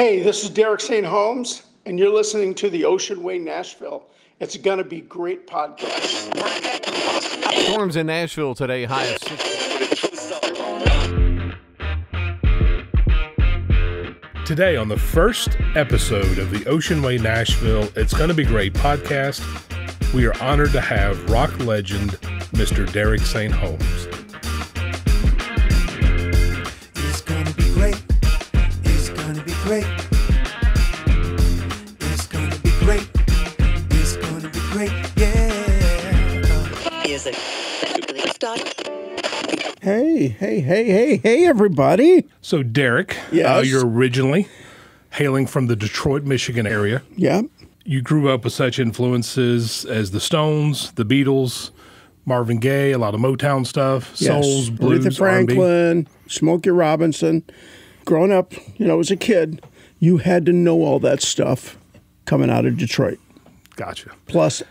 Hey, this is Derek St. Holmes, and you're listening to the Ocean Way Nashville. It's going to be great podcast. Storms in Nashville today, high of 60. Today, on the first episode of the Ocean Way Nashville It's Gonna Be Great podcast, we are honored to have rock legend Mr. Derek St. Holmes. Hey, hey, hey, hey, hey, everybody. So, Derek, Yes. uh, you're originally hailing from the Detroit, Michigan area. Yeah, You grew up with such influences as the Stones, the Beatles, Marvin Gaye, a lot of Motown stuff, souls, blues, Aretha. Franklin, Smokey Robinson. Growing up, you know, as a kid, you had to know all that stuff coming out of Detroit. Gotcha. Plus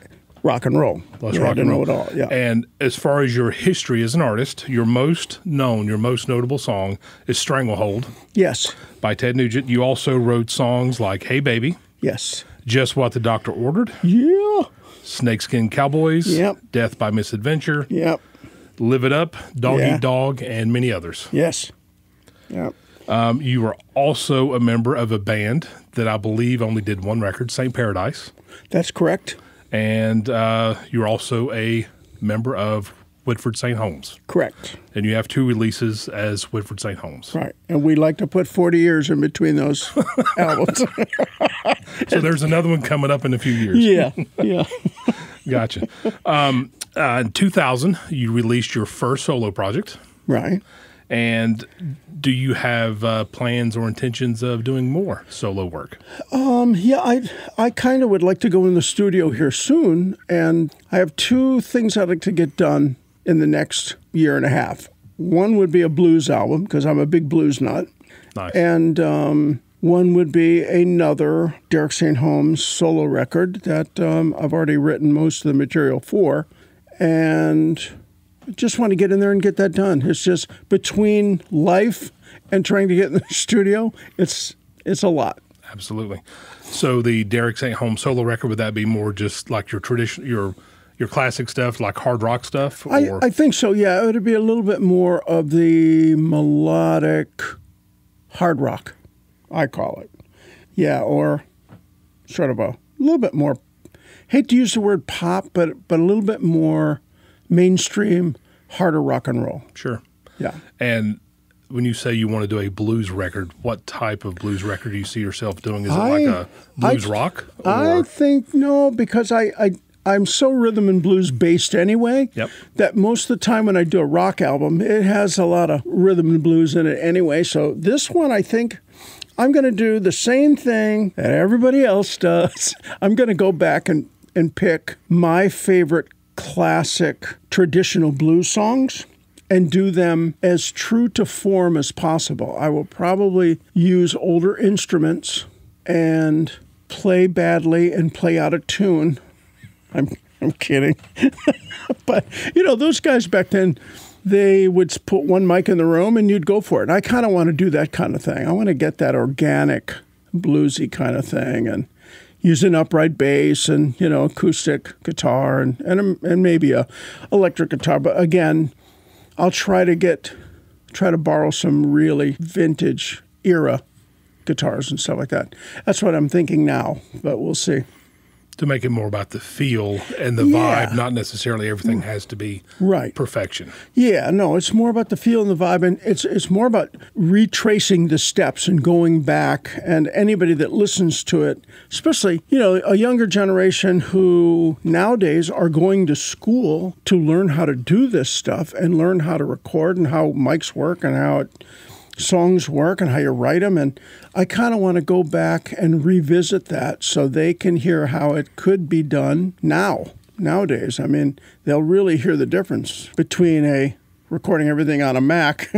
rock and roll. Plus you rock and know roll. it all. Yeah. And as far as your history as an artist, your most known, your most notable song is Stranglehold yes. by Ted Nugent. You also wrote songs like Hey Baby, Yes. Just What the Doctor Ordered, Yeah. Snakeskin Cowboys, Yep. Death by Misadventure, Yep. Live It Up, Dog Yeah. Eat Dog, and many others. Yes. Yep. Um, you were also a member of a band that I believe only did one record, St. Paradise. That's correct. And uh, you're also a member of Whitford St. Holmes. Correct. And you have two releases as Whitford St. Holmes. Right. And we like to put 40 years in between those albums. So there's another one coming up in a few years. yeah. Yeah. Gotcha. Um, uh, in 2000, you released your first solo project. Right. And do you have uh, plans or intentions of doing more solo work? Yeah, I I kind of would like to go in the studio here soon, and I have two things I'd like to get done in the next year and a half. One would be a blues album because I'm a big blues nut, Nice. and um, one would be another Derek St. Holmes solo record that um, I've already written most of the material for, and just want to get in there and get that done. It's just between life and trying to get in the studio, it's it's a lot. Absolutely. So the Derek St. Holmes solo record would that be more just like your tradition, your your classic stuff, like hard rock stuff, I, I think so. Yeah, it would be a little bit more of the melodic hard rock, I call it. Yeah, or sort of a little bit more. Hate to use the word pop, but but a little bit more mainstream, harder rock and roll. sure. Yeah. And when you say you want to do a blues record, what type of blues record do you see yourself doing? Is it I- like a blues I- rock? I think no, because I, I I'm so rhythm and blues based anyway. Yep. That most of the time when I do a rock album, it has a lot of rhythm and blues in it anyway. So this one, I think. I'm going to do the same thing that everybody else does. I'm going to go back and, and pick my favorite classic traditional blues songs and do them as true to form as possible. I will probably use older instruments and play badly and play out of tune. I'm I'm kidding. but you know, those guys back then they would put one mic in the room and you'd go for it. And I kind of want to do that kind of thing. I want to get that organic bluesy kind of thing and an upright bass and you know acoustic guitar and and, and maybe a electric guitar but again I'll try to get try to borrow some really vintage era guitars and stuff like that. That's what I'm thinking now, but we'll see. To make it more about the feel and the Yeah. vibe, not necessarily everything has to be Right. perfection. Yeah, no, it's more about the feel and the vibe, and it's it's more about retracing the steps and going back. And anybody that listens to it, especially you know a younger generation who nowadays are going to school to learn how to do this stuff and learn how to record and how mics work and how it, songs work and how you write them. And I kind of want to go back and revisit that so they can hear how it could be done now nowadays. I mean, they'll really hear the difference between a recording everything on a Mac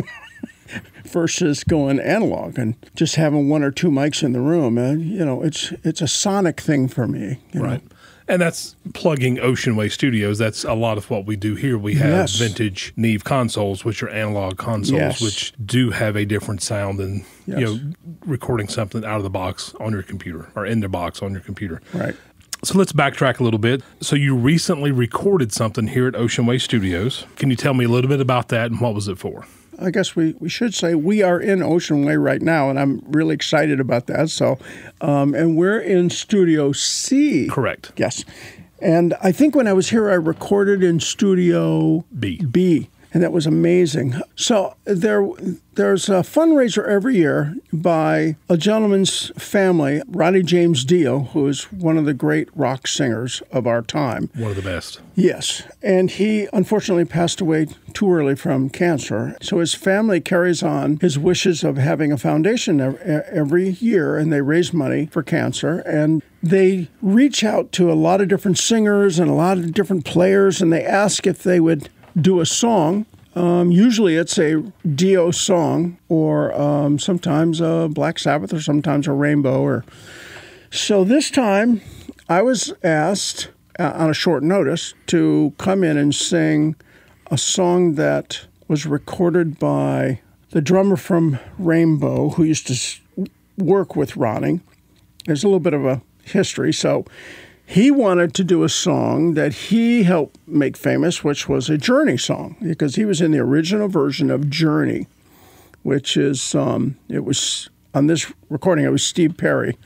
versus going analog and just having one or two mics in the room. And you know, it's it's a sonic thing for me. you know. And that's plugging Ocean Way Studios. That's a lot of what we do here. We have Yes. vintage Neve consoles, which are analog consoles, Yes. which do have a different sound than you know recording something out of the box on your computer or in the box on your computer. Right. So let's backtrack a little bit. So you recently recorded something here at Ocean Way Studios. Can you tell me a little bit about that and what was it for? I guess we, we should say we are in Ocean Way right now, and I'm really excited about that. So, um, and we're in Studio C. Correct. Yes. And I think when I was here, I recorded in Studio B. B, and that was amazing. So there, there's a fundraiser every year by a gentleman's family, Ronnie James Dio, who is one of the great rock singers of our time. One of the best. Yes, and he unfortunately passed away too early from cancer. So his family carries on his wishes of having a foundation every year, and they raise money for cancer. And they reach out to a lot of different singers and a lot of different players, and they ask if they would do a song. Um, usually it's a Dio song, or um, sometimes a Black Sabbath, or sometimes a Rainbow, or so this time, I was asked uh, on a short notice to come in and sing a song that was recorded by the drummer from Rainbow, who used to work with Ronnie. There's a little bit of a history. So he wanted to do a song that he helped make famous, which was a Journey song, because he was in the original version of Journey, which is, um, it was on this recording, it was Steve Perry.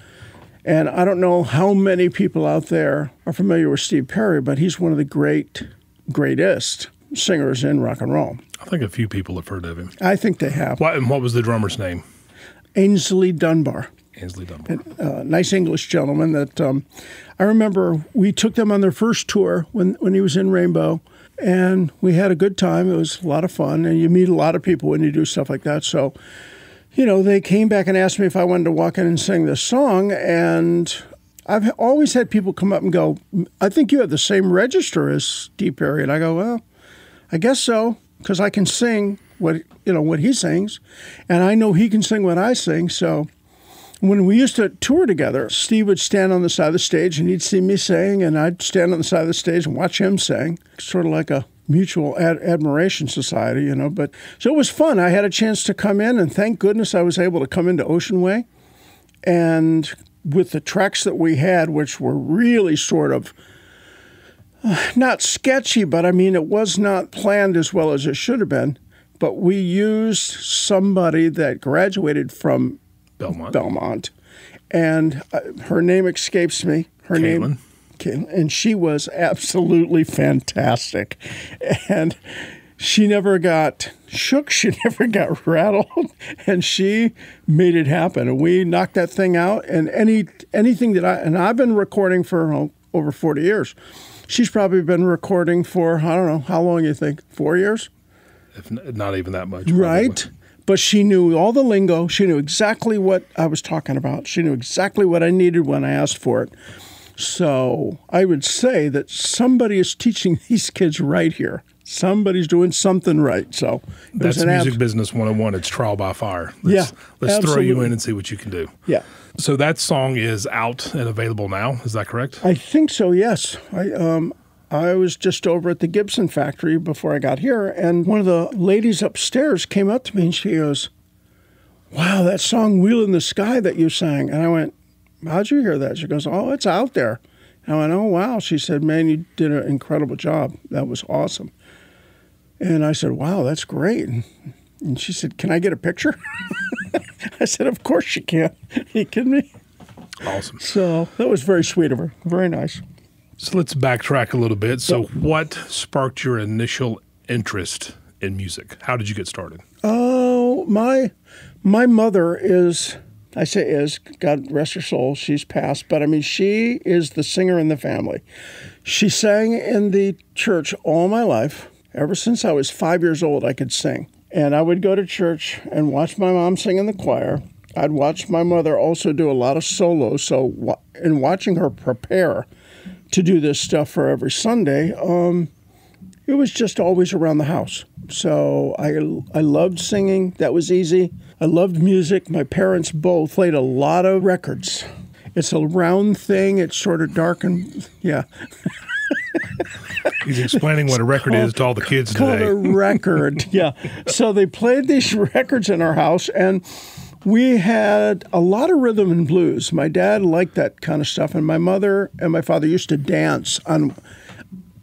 And I don't know how many people out there are familiar with Steve Perry, but he's one of the great, greatest singers in rock and roll. I think a few people have heard of him. I think they have. What, and what was the drummer's name? Aynsley Dunbar, Aynsley Dunbar. a nice English gentleman that um, I remember we took them on their first tour when, when he was in Rainbow, and we had a good time. It was a lot of fun, and you meet a lot of people when you do stuff like that. So, you know, they came back and asked me if I wanted to walk in and sing this song, and I've always had people come up and go, I think you have the same register as Steve Perry. And I go, well, I guess so, because I can sing what you know what he sings, and I know he can sing what I sing. So when we used to tour together, Steve would stand on the side of the stage and he'd see me sing, and I'd stand on the side of the stage and watch him sing, sort of like a mutual ad- admiration society, you know. But so it was fun. I had a chance to come in, and thank goodness I was able to come into Ocean Way, and with the tracks that we had, which were really sort of uh, not sketchy, but I mean, it was not planned as well as it should have been. But we used somebody that graduated from Belmont. Belmont, and uh, her name escapes me. Her name, Caitlin. Caitlin, and she was absolutely fantastic, and she never got shook. She never got rattled, and she made it happen. And we knocked that thing out. And any anything that I and I've been recording for oh, over forty years. She's probably been recording for I don't know how long. You think four years? If not even that much. probably. But she knew all the lingo. She knew exactly what I was talking about. She knew exactly what I needed when I asked for it. So I would say that somebody is teaching these kids right here. Somebody's doing something right. So That's an music abs- business 101. It's trial by fire. Let's, Yeah, Let's throw you in and see what you can do. Yeah, So that song is out and available now. Is that correct? I think so. Yes. I um I was just over at the Gibson factory before I got here, and one of the ladies upstairs came up to me and she goes, "Wow, that song "Wheel in the Sky" that you sang." And I went, "How'd you hear that?" She goes, "Oh, it's out there." And I went, "Oh, wow." She said, "Man, you did an incredible job. That was awesome." And I said, "Wow, that's great." And she said, "Can I get a picture?" I said, "Of course you can." you kidding me? Awesome. So that was very sweet of her. Very nice. So let's backtrack a little bit. So, what sparked your initial interest in music? How did you get started? Oh, my my mother is I say is, God rest her soul, she's passed, but I mean she is the singer in the family. She sang in the church all my life. Ever since I was 5 years old I could sing. And I would go to church and watch my mom sing in the choir. I'd watch my mother also do a lot of solos, so in watching her prepare to do this stuff for every Sunday, um, it was just always around the house. So I I loved singing. That was easy. I loved music. My parents both played a lot of records. It's a round thing. It's sort of dark and yeah, He's explaining what a record is to all the kids called today. a record. yeah. So they played these records in our house, and we had a lot of rhythm and blues. My dad liked that kind of stuff, and my mother and my father used to dance on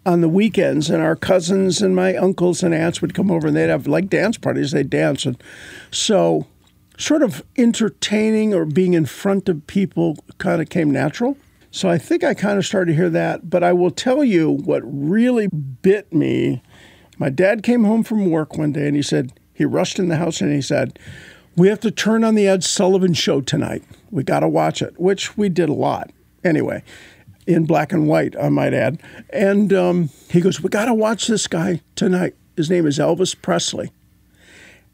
on the weekends, and our cousins and my uncles and aunts would come over, and they'd have like dance parties. They'd dance, and so sort of entertaining or being in front of people kind of came natural. So I think I kind of started to hear that. But I will tell you what really bit me. My dad came home from work one day and he said, he rushed in the house and he said, We have to turn on the Ed Sullivan show tonight. We got to watch it, which we did a lot. Anyway, in black and white, I might add. And um, he goes, We got to watch this guy tonight. His name is Elvis Presley.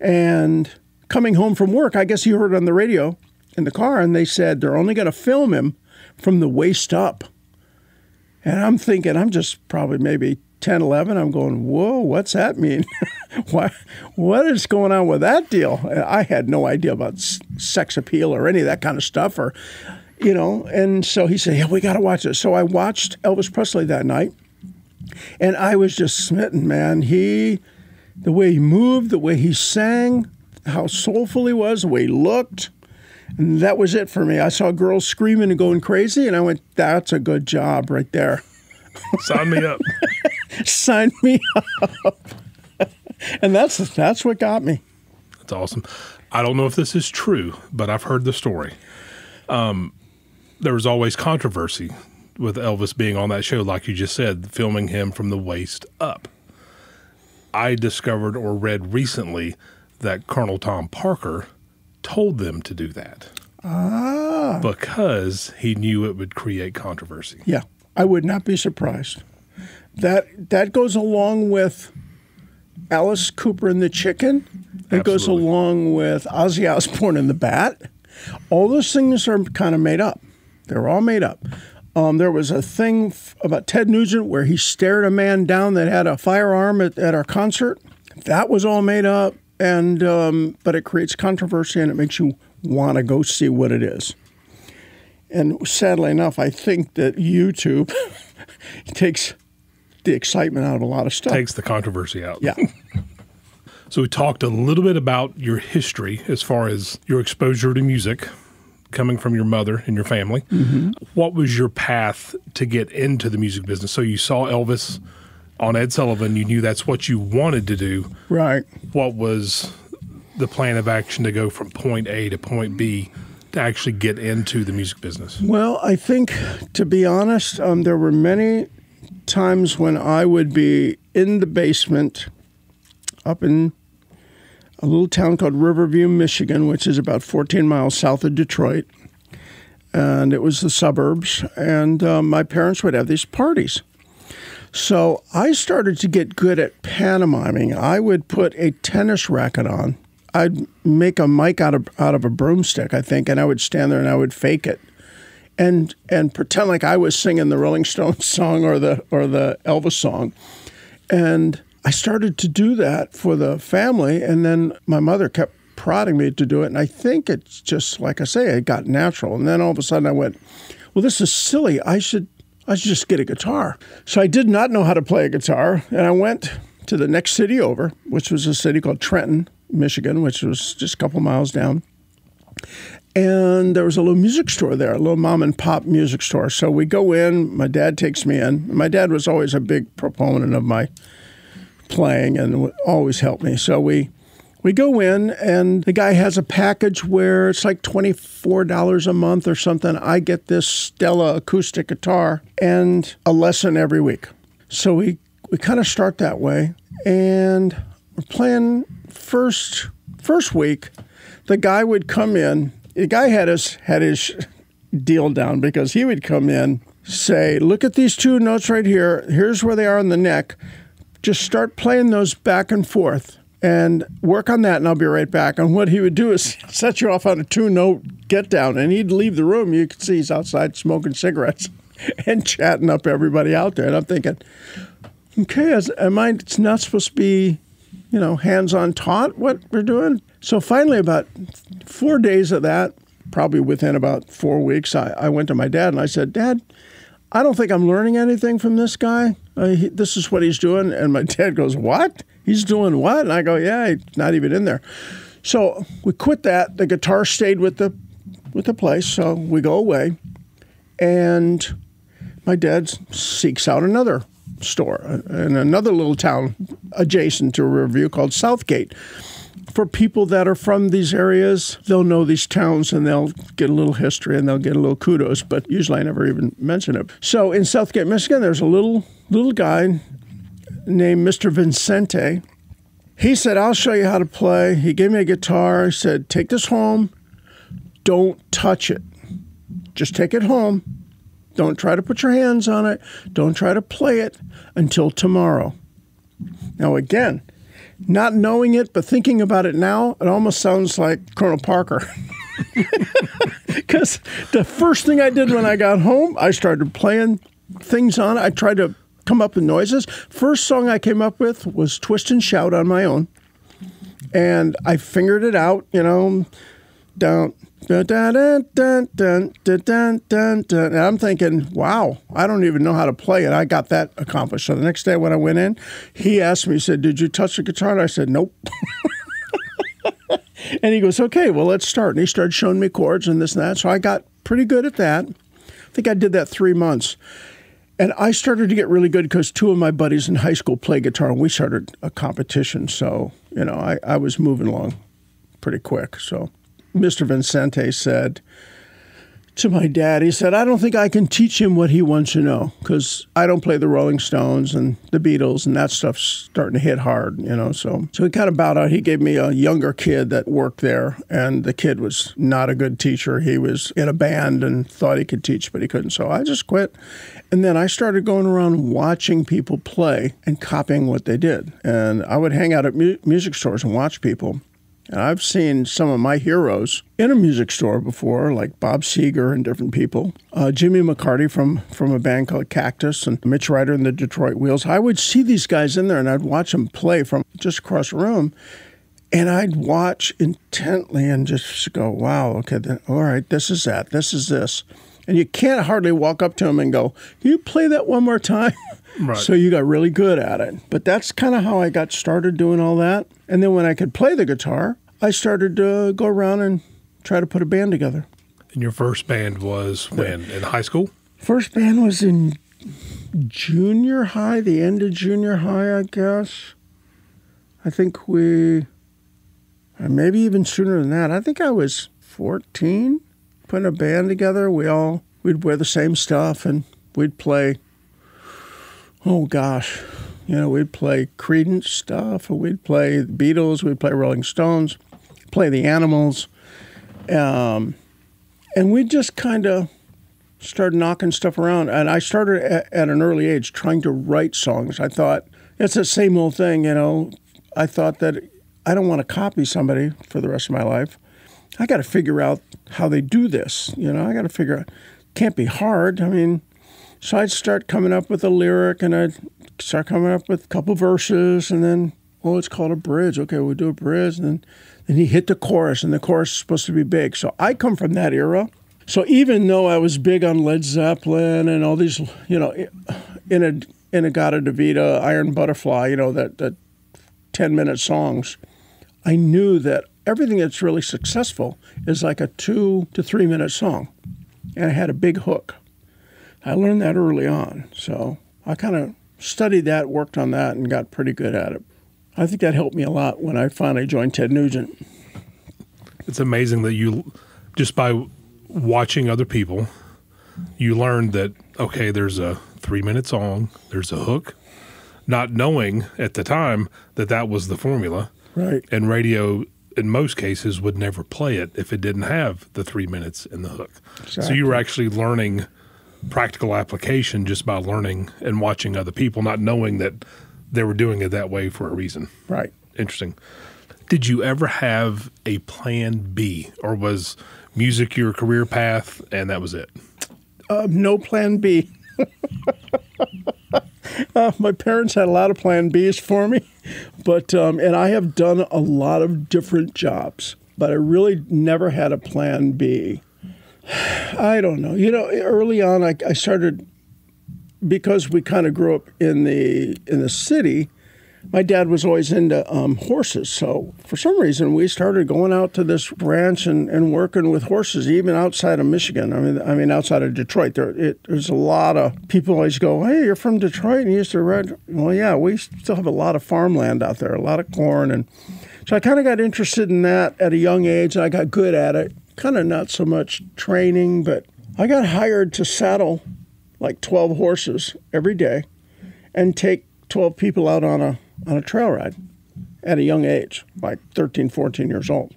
And coming home from work, I guess he heard on the radio in the car, and they said they're only going to film him from the waist up. And I'm thinking, I'm just probably maybe 10, 11. I'm going, whoa, what's that mean? Why, what is going on with that deal? And I had no idea about s- sex appeal or any of that kind of stuff, or, you know. And so he said, yeah, we got to watch it. So I watched Elvis Presley that night, and I was just smitten, man. He, the way he moved, the way he sang, how soulful he was, the way he looked. And that was it for me. I saw girls screaming and going crazy, and I went, that's a good job right there. Sign me up. Sign me up. and that's that's what got me. That's awesome. I don't know if this is true, but I've heard the story. Um, there was always controversy with Elvis being on that show, like you just said, filming him from the waist up. I discovered or read recently that Colonel Tom Parker told them to do that. Ah. Because he knew it would create controversy. Yeah, I would not be surprised. That that goes along with Alice Cooper and the Chicken. It goes along with Ozzy Osbourne and the Bat. All those things are kind of made up. They're all made up. Um, there was a thing f- about Ted Nugent where he stared a man down that had a firearm at, at our concert. That was all made up, and um, but it creates controversy and it makes you want to go see what it is. And sadly enough, I think that YouTube takes the excitement out of a lot of stuff. Takes the controversy out. yeah. So we talked a little bit about your history as far as your exposure to music coming from your mother and your family. What was your path to get into the music business? So you saw Elvis on Ed Sullivan, you knew that's what you wanted to do. Right. What was the plan of action to go from point A to point B to actually get into the music business? Well, I think, to be honest, um, there were many times when I would be in the basement up in a little town called Riverview, Michigan, which is about 14 miles south of Detroit. And it was the suburbs. And um, my parents would have these parties. So I started to get good at pantomiming. I would put a tennis racket on. I'd make a mic out of out of a broomstick, I think, and I would stand there and I would fake it and and pretend like I was singing the Rolling Stones song or the or the Elvis song. And I started to do that for the family and then my mother kept prodding me to do it and I think it's just like I say it got natural and then all of a sudden I went, "Well, this is silly. I should I should just get a guitar." So I did not know how to play a guitar and I went to the next city over, which was a city called Trenton, Michigan, which was just a couple miles down and there was a little music store there, a little mom and pop music store. So we go in. My dad takes me in. My dad was always a big proponent of my playing and always helped me. So we we go in, and the guy has a package where it's like twenty four dollars a month or something. I get this Stella acoustic guitar and a lesson every week. So we we kind of start that way, and we're playing first first week. The guy would come in. The guy had his had his deal down because he would come in, say, "Look at these two notes right here. Here's where they are on the neck. Just start playing those back and forth." And work on that, and I'll be right back. And what he would do is set you off on a two note get down, and he'd leave the room. You could see he's outside smoking cigarettes and chatting up everybody out there. And I'm thinking, okay, is, am I it's not supposed to be, you know, hands on taught what we're doing? So finally, about four days of that, probably within about four weeks, I, I went to my dad and I said, Dad, I don't think I'm learning anything from this guy. Uh, he, this is what he's doing. And my dad goes, What? He's doing what? And I go, Yeah, he's not even in there. So we quit that. The guitar stayed with the with the place. So we go away. And my dad seeks out another store uh, in another little town adjacent to Riverview called Southgate. For people that are from these areas, they'll know these towns and they'll get a little history and they'll get a little kudos, but usually I never even mention it. So in Southgate, Michigan, there's a little little guy named Mr. Vincente. He said, I'll show you how to play. He gave me a guitar. He said, Take this home. Don't touch it. Just take it home. Don't try to put your hands on it. Don't try to play it until tomorrow. Now, again, not knowing it, but thinking about it now, it almost sounds like Colonel Parker. Because the first thing I did when I got home, I started playing things on it. I tried to come up with noises. First song I came up with was Twist and Shout on my own. And I fingered it out, you know, down. And I'm thinking, wow, I don't even know how to play it. I got that accomplished. So the next day when I went in, he asked me, he said, Did you touch the guitar? And I said, Nope. and he goes, Okay, well, let's start. And he started showing me chords and this and that. So I got pretty good at that. I think I did that three months. And I started to get really good because two of my buddies in high school play guitar and we started a competition. So, you know, I, I was moving along pretty quick. So, Mr. Vincente said to my dad, he said, I don't think I can teach him what he wants to know because I don't play the Rolling Stones and the Beatles and that stuff's starting to hit hard, you know. So, so he kind of bowed out. He gave me a younger kid that worked there, and the kid was not a good teacher. He was in a band and thought he could teach, but he couldn't. So I just quit. And then I started going around watching people play and copying what they did. And I would hang out at mu- music stores and watch people. And I've seen some of my heroes in a music store before, like Bob Seger and different people. Uh, Jimmy McCarty from, from a band called Cactus and Mitch Ryder and the Detroit Wheels. I would see these guys in there and I'd watch them play from just across the room. And I'd watch intently and just go, wow, okay, then, all right, this is that, this is this. And you can't hardly walk up to them and go, can you play that one more time? Right. So you got really good at it. But that's kind of how I got started doing all that. And then when I could play the guitar, I started to go around and try to put a band together. And your first band was when? In high school? First band was in junior high, the end of junior high, I guess. I think we, uh, maybe even sooner than that. I think I was 14 putting a band together. We all, we'd wear the same stuff and we'd play, oh gosh, you know, we'd play Creedence stuff, or we'd play the Beatles, we'd play Rolling Stones, play the Animals. Um, and we just kind of started knocking stuff around. And I started at, at an early age trying to write songs. I thought, it's the same old thing, you know. I thought that I don't want to copy somebody for the rest of my life. I got to figure out how they do this. You know, I got to figure out. Can't be hard. I mean, so I'd start coming up with a lyric, and I'd start coming up with a couple verses, and then oh, it's called a bridge. Okay, we'll do a bridge, and then he hit the chorus, and the chorus is supposed to be big. So I come from that era. So even though I was big on Led Zeppelin and all these, you know, in a in a Gadda-Da-Vida, Iron Butterfly, you know, that that ten minute songs, I knew that everything that's really successful is like a two to three minute song, and I had a big hook. I learned that early on, so I kind of studied that, worked on that, and got pretty good at it. I think that helped me a lot when I finally joined Ted Nugent. It's amazing that you, just by watching other people, you learned that, okay, there's a three minute song, there's a hook, not knowing at the time that that was the formula. Right. And radio, in most cases, would never play it if it didn't have the three minutes and the hook. So you were actually learning practical application just by learning and watching other people, not knowing that they were doing it that way for a reason. Right. Interesting. Did you ever have a plan B, or was music your career path and that was it? Uh, no plan B. uh, my parents had a lot of plan Bs for me, but um, and I have done a lot of different jobs. but I really never had a plan B. I don't know. You know, early on, I, I started because we kind of grew up in the in the city. My dad was always into um, horses, so for some reason we started going out to this ranch and, and working with horses, even outside of Michigan. I mean, I mean outside of Detroit. There, it, there's a lot of people always go, "Hey, you're from Detroit and you used to ride." Well, yeah, we still have a lot of farmland out there, a lot of corn, and so I kind of got interested in that at a young age, and I got good at it. Kind of not so much training, but I got hired to saddle like 12 horses every day and take 12 people out on a on a trail ride at a young age, like 13, 14 years old.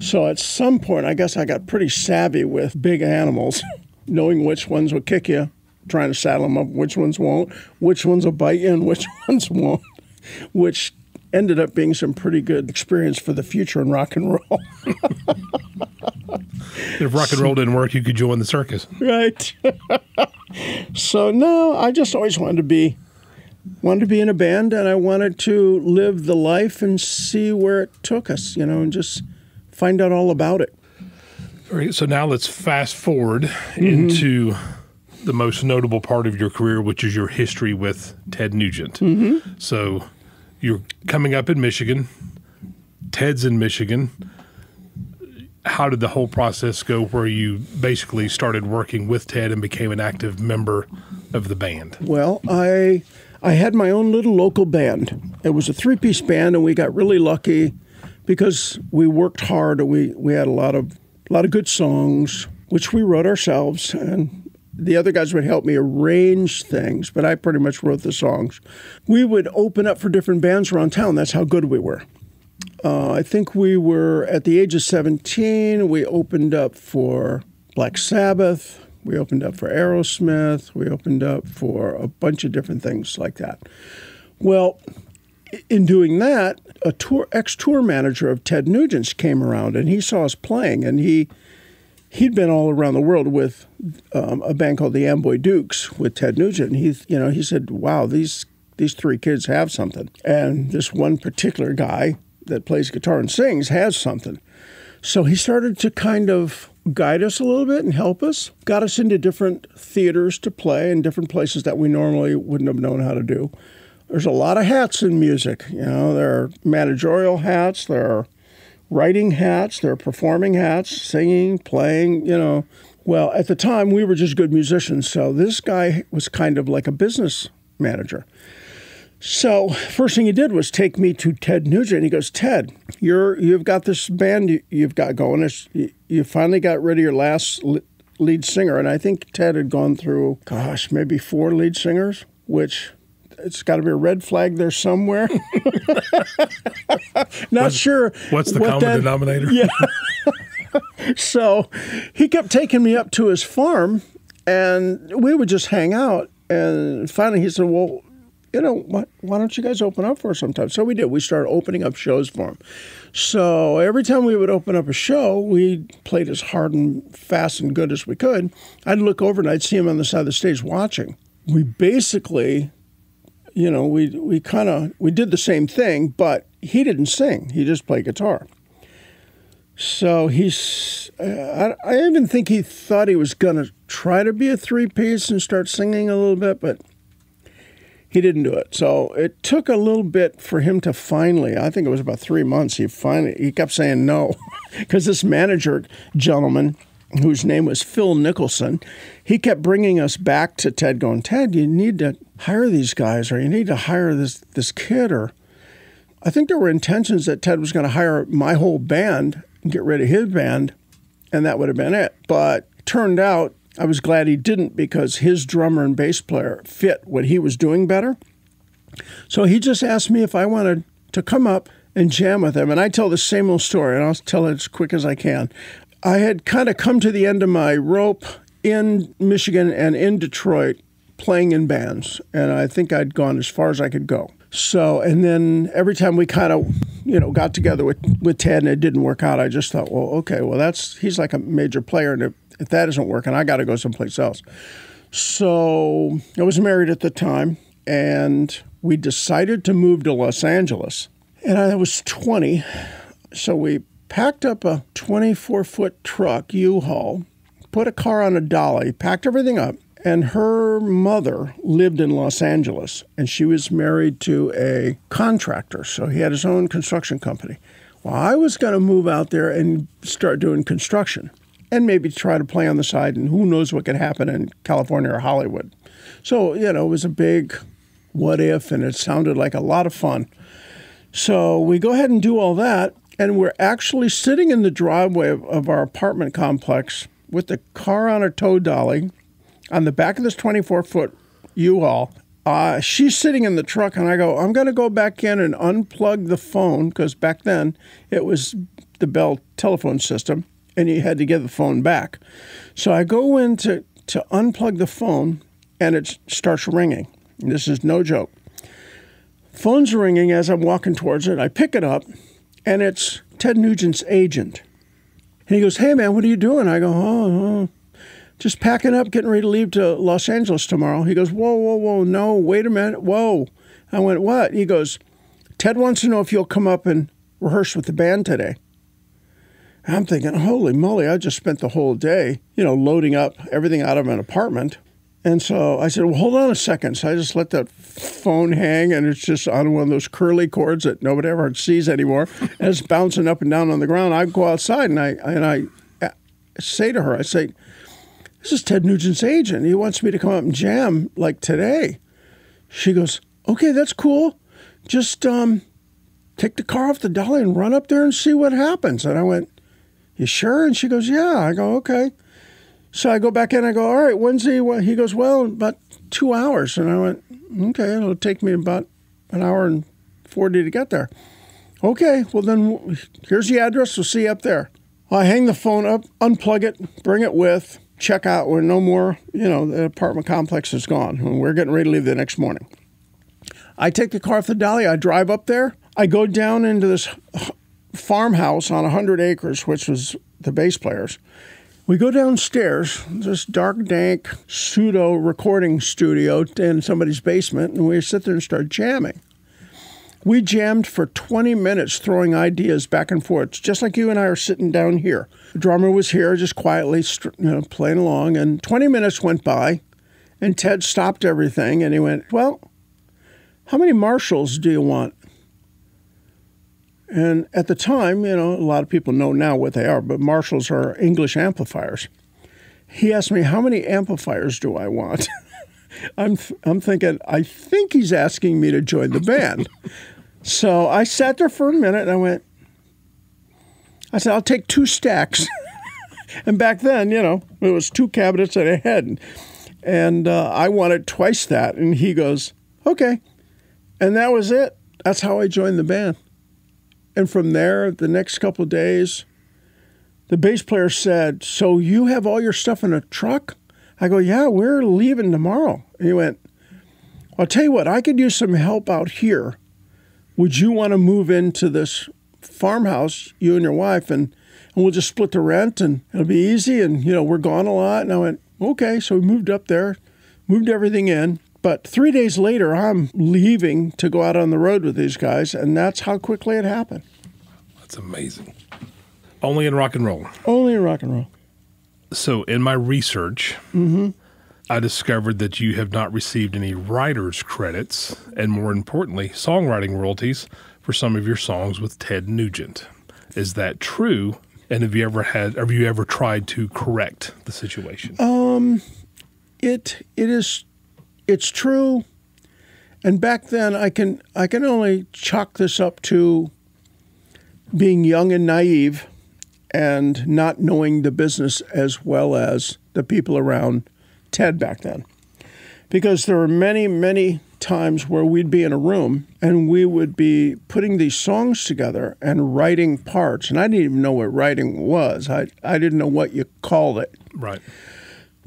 So at some point, I guess I got pretty savvy with big animals, knowing which ones will kick you, trying to saddle them up, which ones won't, which ones will bite you, and which ones won't, which ended up being some pretty good experience for the future in rock and roll. If rock and roll didn't work, you could join the circus. right. so no, I just always wanted to be wanted to be in a band and I wanted to live the life and see where it took us, you know, and just find out all about it. All right, so now let's fast forward mm-hmm. into the most notable part of your career, which is your history with Ted Nugent. Mm-hmm. So you're coming up in Michigan. Ted's in Michigan. How did the whole process go where you basically started working with Ted and became an active member of the band? Well, I I had my own little local band. It was a three-piece band, and we got really lucky because we worked hard. and We we had a lot of a lot of good songs, which we wrote ourselves, and the other guys would help me arrange things, but I pretty much wrote the songs. We would open up for different bands around town. That's how good we were. Uh, I think we were at the age of 17. We opened up for Black Sabbath. We opened up for Aerosmith. We opened up for a bunch of different things like that. Well, in doing that, a tour ex tour manager of Ted Nugent's came around and he saw us playing and he he'd been all around the world with um, a band called the Amboy Dukes with Ted Nugent. And he, you know, he said, "Wow, these these three kids have something." And this one particular guy that plays guitar and sings has something. So he started to kind of guide us a little bit and help us. Got us into different theaters to play in different places that we normally wouldn't have known how to do. There's a lot of hats in music. You know, there are managerial hats, there are writing hats, they're performing hats, singing, playing, you know. Well, at the time, we were just good musicians. So this guy was kind of like a business manager. So first thing he did was take me to Ted Nugent. He goes, Ted, you're you've got this band you, you've got going. It's, you finally got rid of your last lead singer, and I think Ted had gone through, gosh, maybe four lead singers, which it's got to be a red flag there somewhere. Not sure. What's the what common that- denominator? Yeah. so he kept taking me up to his farm and we would just hang out. And finally he said, Well, you know, why, why don't you guys open up for us sometime? So we did. We started opening up shows for him. So every time we would open up a show, we played as hard and fast and good as we could. I'd look over and I'd see him on the side of the stage watching. We basically you know, we we kind of we did the same thing, but he didn't sing. He just played guitar. So he's, uh, I, I even think he thought he was going to try to be a three piece and start singing a little bit, but he didn't do it. So it took a little bit for him to finally, I think it was about three months, he finally, he kept saying no. Because this manager gentleman, whose name was Phil Nicholson, he kept bringing us back to Ted going, Ted, you need to hire these guys or you need to hire this, this kid or I think there were intentions that Ted was going to hire my whole band and get rid of his band, and that would have been it. But turned out I was glad he didn't because his drummer and bass player fit what he was doing better. So he just asked me if I wanted to come up and jam with him. And I tell the same old story, and I'll tell it as quick as I can. I had kind of come to the end of my rope in Michigan and in Detroit playing in bands, and I think I'd gone as far as I could go. So, and then every time we kind of, you know, got together with, with Ted and it didn't work out, I just thought, well, okay, well, that's, he's like a major player. And if, if that isn't working, I got to go someplace else. So I was married at the time and we decided to move to Los Angeles. And I was 20. So we packed up a 24 foot truck, U Haul, put a car on a dolly, packed everything up. And her mother lived in Los Angeles and she was married to a contractor. So he had his own construction company. Well, I was going to move out there and start doing construction and maybe try to play on the side. And who knows what could happen in California or Hollywood. So, you know, it was a big what if, and it sounded like a lot of fun. So we go ahead and do all that. And we're actually sitting in the driveway of, of our apartment complex with the car on a tow dolly on the back of this 24 foot U Haul. Uh, she's sitting in the truck, and I go, I'm going to go back in and unplug the phone because back then it was the Bell telephone system, and you had to get the phone back. So I go in to, to unplug the phone, and it starts ringing. This is no joke. Phone's ringing as I'm walking towards it. I pick it up, and it's Ted Nugent's agent. And he goes, Hey, man, what are you doing? I go, Oh, oh just packing up, getting ready to leave to Los Angeles tomorrow. He goes, Whoa, whoa, whoa, no, wait a minute, whoa. I went, What? He goes, Ted wants to know if you'll come up and rehearse with the band today. I'm thinking, holy moly, I just spent the whole day, you know, loading up everything out of an apartment. And so I said, well, hold on a second. So I just let that phone hang, and it's just on one of those curly cords that nobody ever sees anymore. and it's bouncing up and down on the ground. I go outside and I, and I uh, say to her, I say, this is Ted Nugent's agent. He wants me to come up and jam like today. She goes, okay, that's cool. Just um, take the car off the dolly and run up there and see what happens. And I went, you sure? And she goes, yeah. I go, okay. So I go back in. I go, all right. When's he? Well, he goes, well, about two hours. And I went, okay. It'll take me about an hour and forty to get there. Okay. Well, then here's the address. We'll see you up there. I hang the phone up, unplug it, bring it with, check out. We're no more. You know, the apartment complex is gone, and we're getting ready to leave the next morning. I take the car off the dolly. I drive up there. I go down into this farmhouse on 100 acres, which was the bass players. We go downstairs, this dark, dank pseudo recording studio in somebody's basement, and we sit there and start jamming. We jammed for 20 minutes, throwing ideas back and forth, just like you and I are sitting down here. The drummer was here, just quietly, you know, playing along, and 20 minutes went by, and Ted stopped everything, and he went, "Well, how many Marshalls do you want?" And at the time, you know, a lot of people know now what they are, but Marshalls are English amplifiers. He asked me, How many amplifiers do I want? I'm, I'm thinking, I think he's asking me to join the band. so I sat there for a minute and I went, I said, I'll take two stacks. and back then, you know, it was two cabinets and a head. And uh, I wanted twice that. And he goes, Okay. And that was it. That's how I joined the band. And from there, the next couple days, the bass player said, So you have all your stuff in a truck? I go, Yeah, we're leaving tomorrow. And he went, I'll tell you what, I could use some help out here. Would you want to move into this farmhouse, you and your wife, and, and we'll just split the rent and it'll be easy and you know, we're gone a lot. And I went, Okay. So we moved up there, moved everything in. But three days later, I'm leaving to go out on the road with these guys, and that's how quickly it happened. That's amazing. Only in rock and roll. Only in rock and roll. So, in my research, I discovered that you have not received any writer's credits, and more importantly, songwriting royalties for some of your songs with Ted Nugent. Is that true? And have you ever had? Have you ever tried to correct the situation? Um, It it is it's true. And back then I can I can only chalk this up to being young and naive and not knowing the business as well as the people around Ted back then. Because there were many, many times where we'd be in a room and we would be putting these songs together and writing parts. And I didn't even know what writing was. I, I didn't know what you called it. right.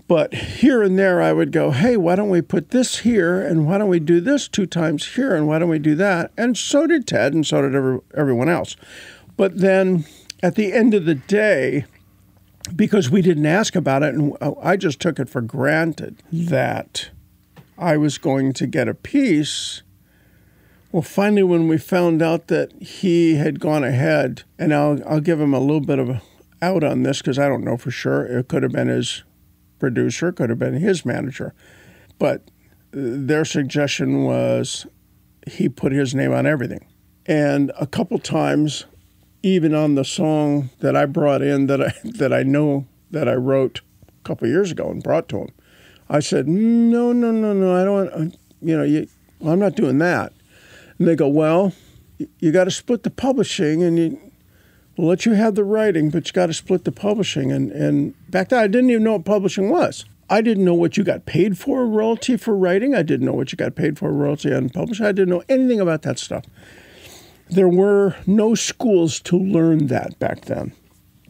But here and there, I would go, hey, why don't we put this here? And why don't we do this two times here? And why don't we do that? And so did Ted, and so did every, everyone else. But then at the end of the day, because we didn't ask about it, and uh, I just took it for granted that I was going to get a piece, Well, finally, when we found out that he had gone ahead, and I'll, I'll give him a little bit of out on this because I don't know for sure. It could have been his producer, could have been his manager. But their suggestion was he put his name on everything. And a couple times, even on the song that I brought in that I, that I know that I wrote a couple years ago and brought to him, I said, no, no, no, no, I don't uh, you know, you, well, I'm not doing that. And they go, well, you got to split the publishing and you, we'll let you have the writing, but you got to split the publishing. And, and back then, I didn't even know what publishing was. I didn't know what you got paid for royalty for writing. I didn't know what you got paid for royalty on publishing. I didn't know anything about that stuff. There were no schools to learn that back then.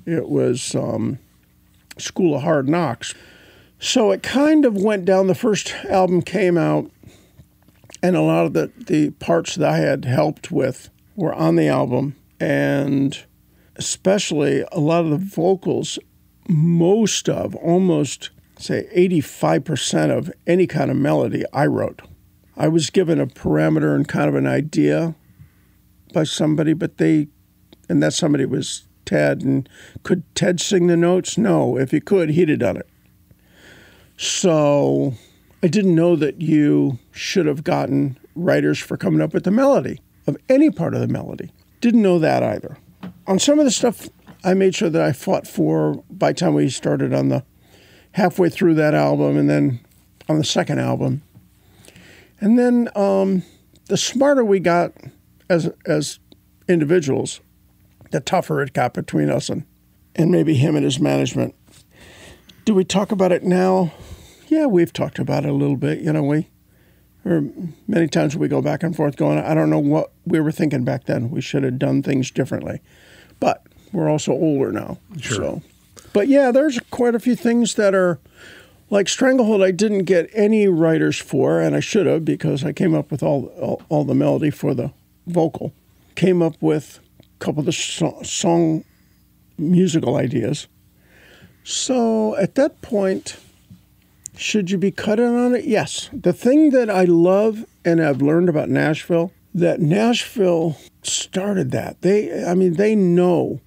It was um, School of Hard Knocks. So it kind of went down. The first album came out, and a lot of the, the parts that I had helped with were on the album. And especially a lot of the vocals, most of, almost say 85% of any kind of melody I wrote. I was given a parameter and kind of an idea by somebody, but they, and that somebody was Ted. And could Ted sing the notes? No. If he could, he'd have done it. So I didn't know that you should have gotten writers for coming up with the melody of any part of the melody. Didn't know that either. On some of the stuff, I made sure that I fought for by the time we started on the halfway through that album and then on the second album. And then um, the smarter we got as, as individuals, the tougher it got between us and, and maybe him and his management. Do we talk about it now? Yeah, we've talked about it a little bit, you know, we or many times we go back and forth going, I don't know what we were thinking back then. We should have done things differently. But we're also older now. Sure. So but yeah, there's quite a few things that are like Stranglehold. I didn't get any writers for, and I should have because I came up with all all, all the melody for the vocal. Came up with a couple of the so- song musical ideas. So at that point, should you be cutting on it? Yes. The thing that I love and I've learned about Nashville that Nashville started that. They, I mean, they know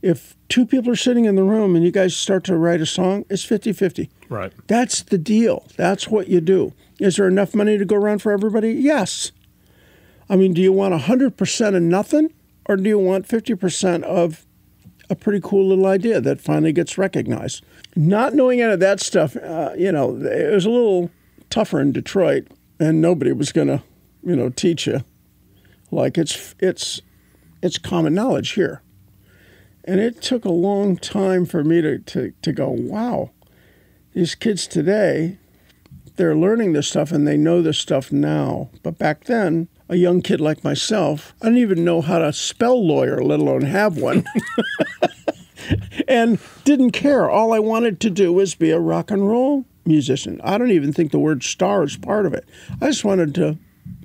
if two people are sitting in the room and you guys start to write a song, it's 50 50. Right. That's the deal. That's what you do. Is there enough money to go around for everybody? Yes. I mean, do you want 100% of nothing or do you want 50% of a pretty cool little idea that finally gets recognized? Not knowing any of that stuff, uh, you know, it was a little tougher in Detroit and nobody was going to, you know, teach you. Like it's it's it's common knowledge here. And it took a long time for me to, to, to go, wow, these kids today, they're learning this stuff and they know this stuff now. But back then, a young kid like myself, I didn't even know how to spell lawyer, let alone have one. and didn't care. All I wanted to do was be a rock and roll musician. I don't even think the word star is part of it. I just wanted to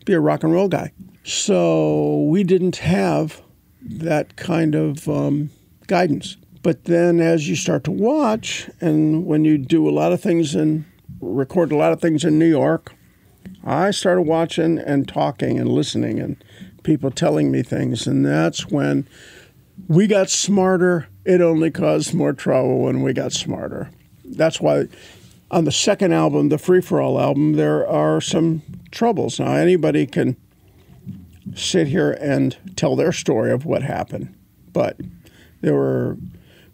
be a rock and roll guy. So we didn't have that kind of um, guidance. But then as you start to watch, and when you do a lot of things and record a lot of things in New York, I started watching and talking and listening and people telling me things. And that's when we got smarter. It only caused more trouble when we got smarter. That's why on the second album, the Free for All album, there are some troubles. Now, anybody can sit here and tell their story of what happened, but there were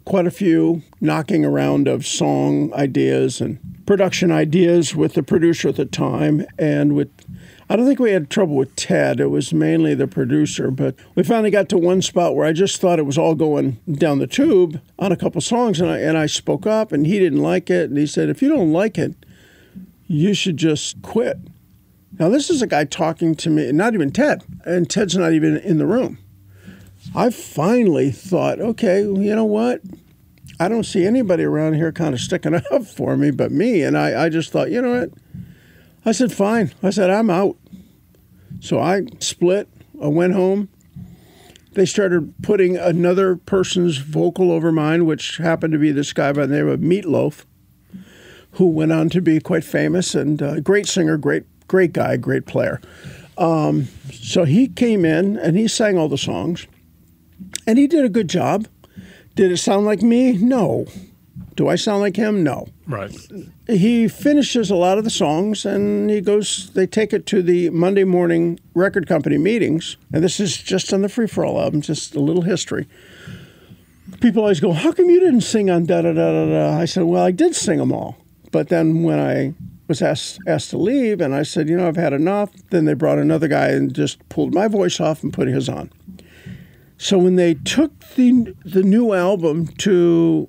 quite a few knocking around of song ideas and production ideas with the producer at the time and with I don't think we had trouble with Ted. It was mainly the producer, but we finally got to one spot where I just thought it was all going down the tube on a couple songs, and I and I spoke up, and he didn't like it, and he said, "If you don't like it, you should just quit." Now this is a guy talking to me, not even Ted, and Ted's not even in the room. I finally thought, okay, you know what? I don't see anybody around here kind of sticking up for me but me. And I, I just thought, you know what? I said, fine. I said, I'm out. So I split. I went home. They started putting another person's vocal over mine, which happened to be this guy by the name of Meatloaf, who went on to be quite famous and a great singer, great great guy, great player. Um, so he came in and he sang all the songs, and he did a good job. Did it sound like me? No. Do I sound like him? No. Right. He finishes a lot of the songs and he goes, they take it to the Monday morning record company meetings. And this is just on the Free For All album, just a little history. People always go, How come you didn't sing on da da da da da? I said, Well, I did sing them all. But then when I was asked, asked to leave and I said, You know, I've had enough, then they brought another guy and just pulled my voice off and put his on. So when they took the the new album to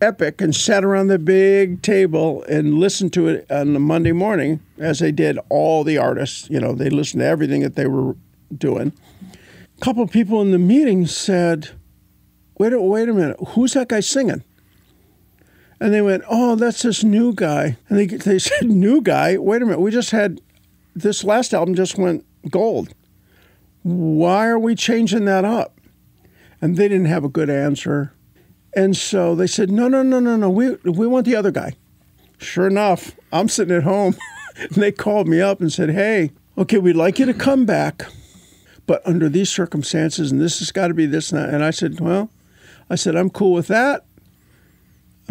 Epic and sat around the big table and listened to it on the Monday morning, as they did all the artists, you know, they listened to everything that they were doing. A couple of people in the meeting said, "Wait, wait a minute, who's that guy singing?" And they went, "Oh, that's this new guy." And they they said, "New guy? Wait a minute, we just had this last album just went gold. Why are we changing that up?" and they didn't have a good answer. And so they said, no, no, no, no, no, we, we want the other guy. Sure enough, I'm sitting at home and they called me up and said, hey, okay, we'd like you to come back, but under these circumstances, and this has got to be this and that. And I said, well, I said, I'm cool with that.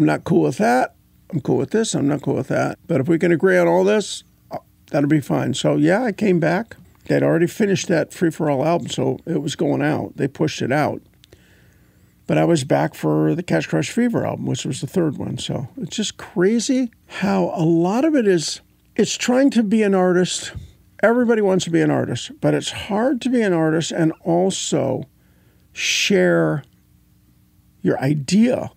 I'm not cool with that. I'm cool with this. I'm not cool with that. But if we can agree on all this, uh, that'll be fine. So yeah, I came back. They'd already finished that Free for All album, so it was going out. They pushed it out. But I was back for the Cat Scratch Fever album, which was the third one. So it's just crazy how a lot of it is it's trying to be an artist. Everybody wants to be an artist, but it's hard to be an artist and also share your idea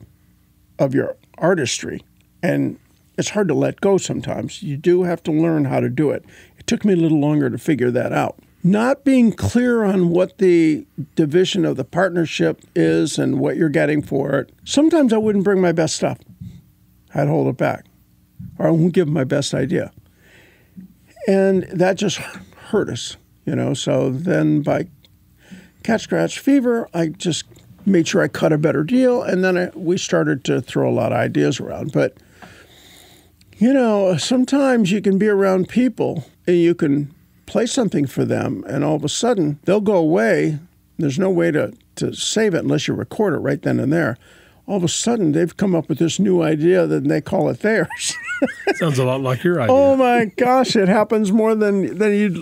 of your artistry. And it's hard to let go sometimes. You do have to learn how to do it. It took me a little longer to figure that out. Not being clear on what the division of the partnership is and what you're getting for it. Sometimes I wouldn't bring my best stuff. I'd hold it back or I won't give my best idea. And that just hurt us, you know. So then by Cat Scratch Fever, I just made sure I cut a better deal. And then I, we started to throw a lot of ideas around. But, you know, sometimes you can be around people and you can play something for them, and all of a sudden they'll go away. There's no way to, to save it unless you record it right then and there. All of a sudden, they've come up with this new idea that they call it theirs. Sounds a lot like your idea. oh my gosh, it happens more than than you'd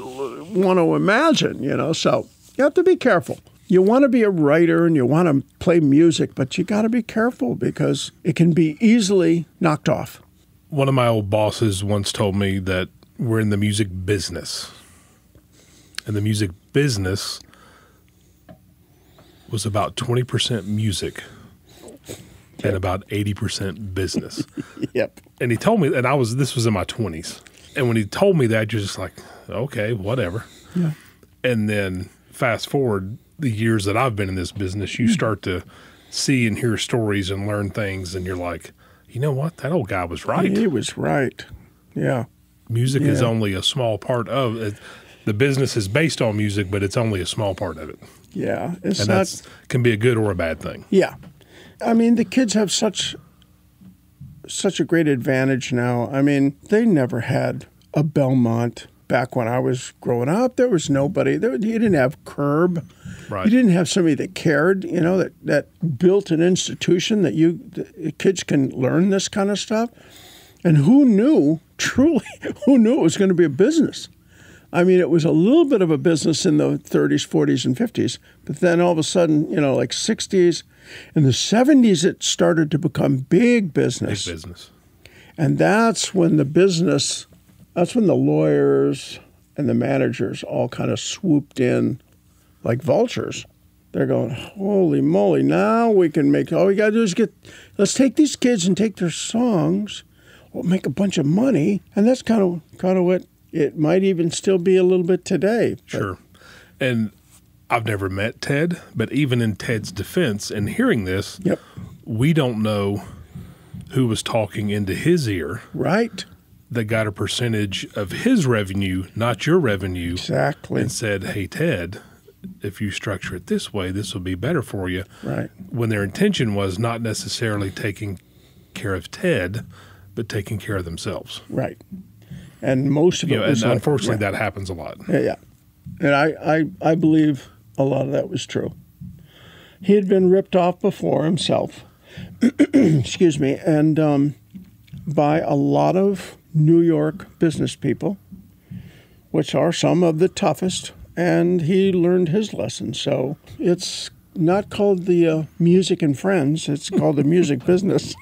want to imagine, you know. So you have to be careful. You want to be a writer and you want to play music, but you got to be careful because it can be easily knocked off. One of my old bosses once told me that we're in the music business. And the music business was about 20% music and about 80% business. Yep. and he told me, and I was, this was in my 20s. And when he told me that, you're just like, okay, whatever. Yeah. And then fast forward the years that I've been in this business, you mm-hmm. start to see and hear stories and learn things, and you're like, you know what? That old guy was right. He was right. Yeah. Music is only a small part of it. The business is based on music, but it's only a small part of it. Yeah. It's And not that's can be a good or a bad thing. Yeah. I mean, the kids have such such a great advantage now. I mean, they never had a Belmont back when I was growing up. There was nobody. There, you didn't have Curb. Right. You didn't have somebody that cared. You know that that built an institution that you the kids can learn this kind of stuff. And who knew? Truly, who knew it was going to be a business? I mean, it was a little bit of a business in the 30s, 40s, and 50s, but then all of a sudden, you know, like 60s, in the 70s, it started to become big business. Big business. And that's when the business, that's when the lawyers and the managers all kind of swooped in like vultures. They're going, holy moly, now we can make, all we got to do is get, let's take these kids and take their songs, we'll make a bunch of money. And that's kind of, kind of what it might even still be a little bit today. But Sure. And I've never met Ted, but even in Ted's defense and hearing this, Yep. we don't know who was talking into his ear Right. that got a percentage of his revenue, not your revenue, Exactly. and said, Hey, Ted, if you structure it this way, this will be better for you. Right. When their intention was not necessarily taking care of Ted, but taking care of themselves. Right. And most of You it know, was like- unfortunately, yeah. that happens a lot. Yeah, yeah. And I, I, I believe a lot of that was true. He had been ripped off before himself, excuse me, and um, by a lot of New York business people, which are some of the toughest, and he learned his lesson. So it's not called the uh, Music and Friends, it's called the Music Business.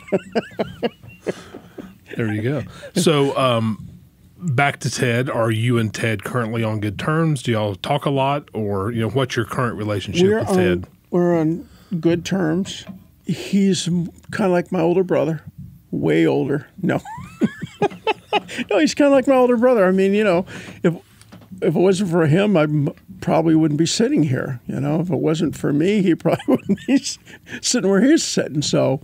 There you go. So, um, back to Ted. Are you and Ted currently on good terms? Do y'all talk a lot, or you know, what's your current relationship we're with on, Ted? We're on good terms. He's kind of like my older brother, way older. No, no, he's kind of like my older brother. I mean, you know, if if it wasn't for him, I probably wouldn't be sitting here. You know, if it wasn't for me, he probably wouldn't be sitting where he's sitting. So,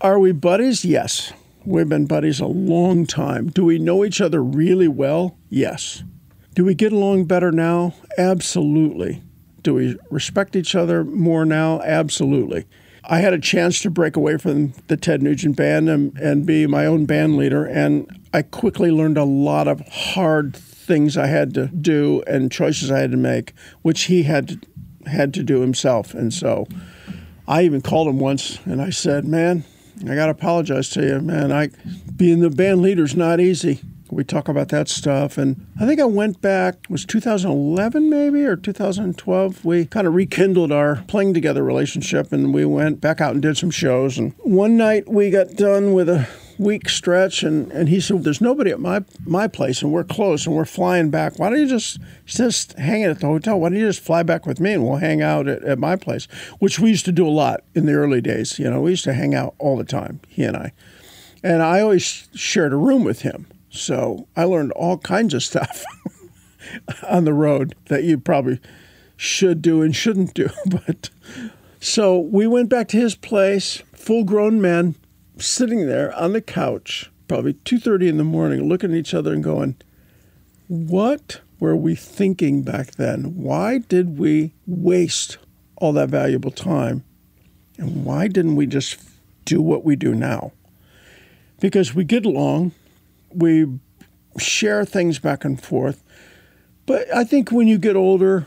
are we buddies? Yes, we've been buddies a long time. Do we know each other really well? Yes. Do we get along better now? Absolutely. Do we respect each other more now? Absolutely. I had a chance to break away from the Ted Nugent band and, and be my own band leader, and I quickly learned a lot of hard things I had to do and choices I had to make, which he had to, had to do himself. And so I even called him once and I said, "Man, I got to apologize to you, man. I being the band leader's not easy." We talk about that stuff, and I think I went back. It was 2011 maybe or 2012. We kind of rekindled our playing together relationship, and we went back out and did some shows. And one night we got done with a week stretch, and, and he said, "There's nobody at my my place, and we're close, and we're flying back. Why don't you just just hang at the hotel? Why don't you just fly back with me, and we'll hang out at, at my place?" Which we used to do a lot in the early days. You know, we used to hang out all the time, he and I, and I always shared a room with him. So I learned all kinds of stuff on the road that you probably should do and shouldn't do. But so we went back to his place, full grown men sitting there on the couch, probably 2:30 in the morning, looking at each other and going, "What were we thinking back then? Why did we waste all that valuable time? And why didn't we just do what we do now?" Because we get along, we share things back and forth. But I think when you get older,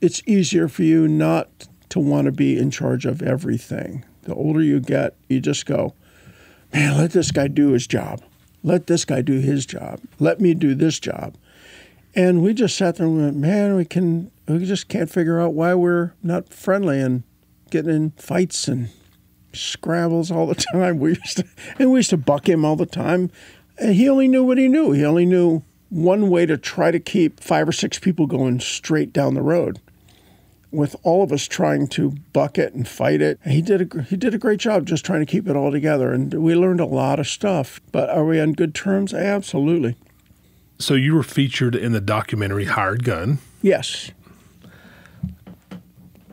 it's easier for you not to want to be in charge of everything. The older you get, you just go, man, let this guy do his job. Let this guy do his job. Let me do this job. And we just sat there and went, man, we can we just can't figure out why we're not friendly and getting in fights and scrabbles all the time. We used to, and we used to buck him all the time. And he only knew what he knew. He only knew one way to try to keep five or six people going straight down the road. With all of us trying to buck it and fight it, he did a he did a great job just trying to keep it all together. And we learned a lot of stuff. But are we on good terms? Absolutely. So you were featured in the documentary Hired Gun. Yes.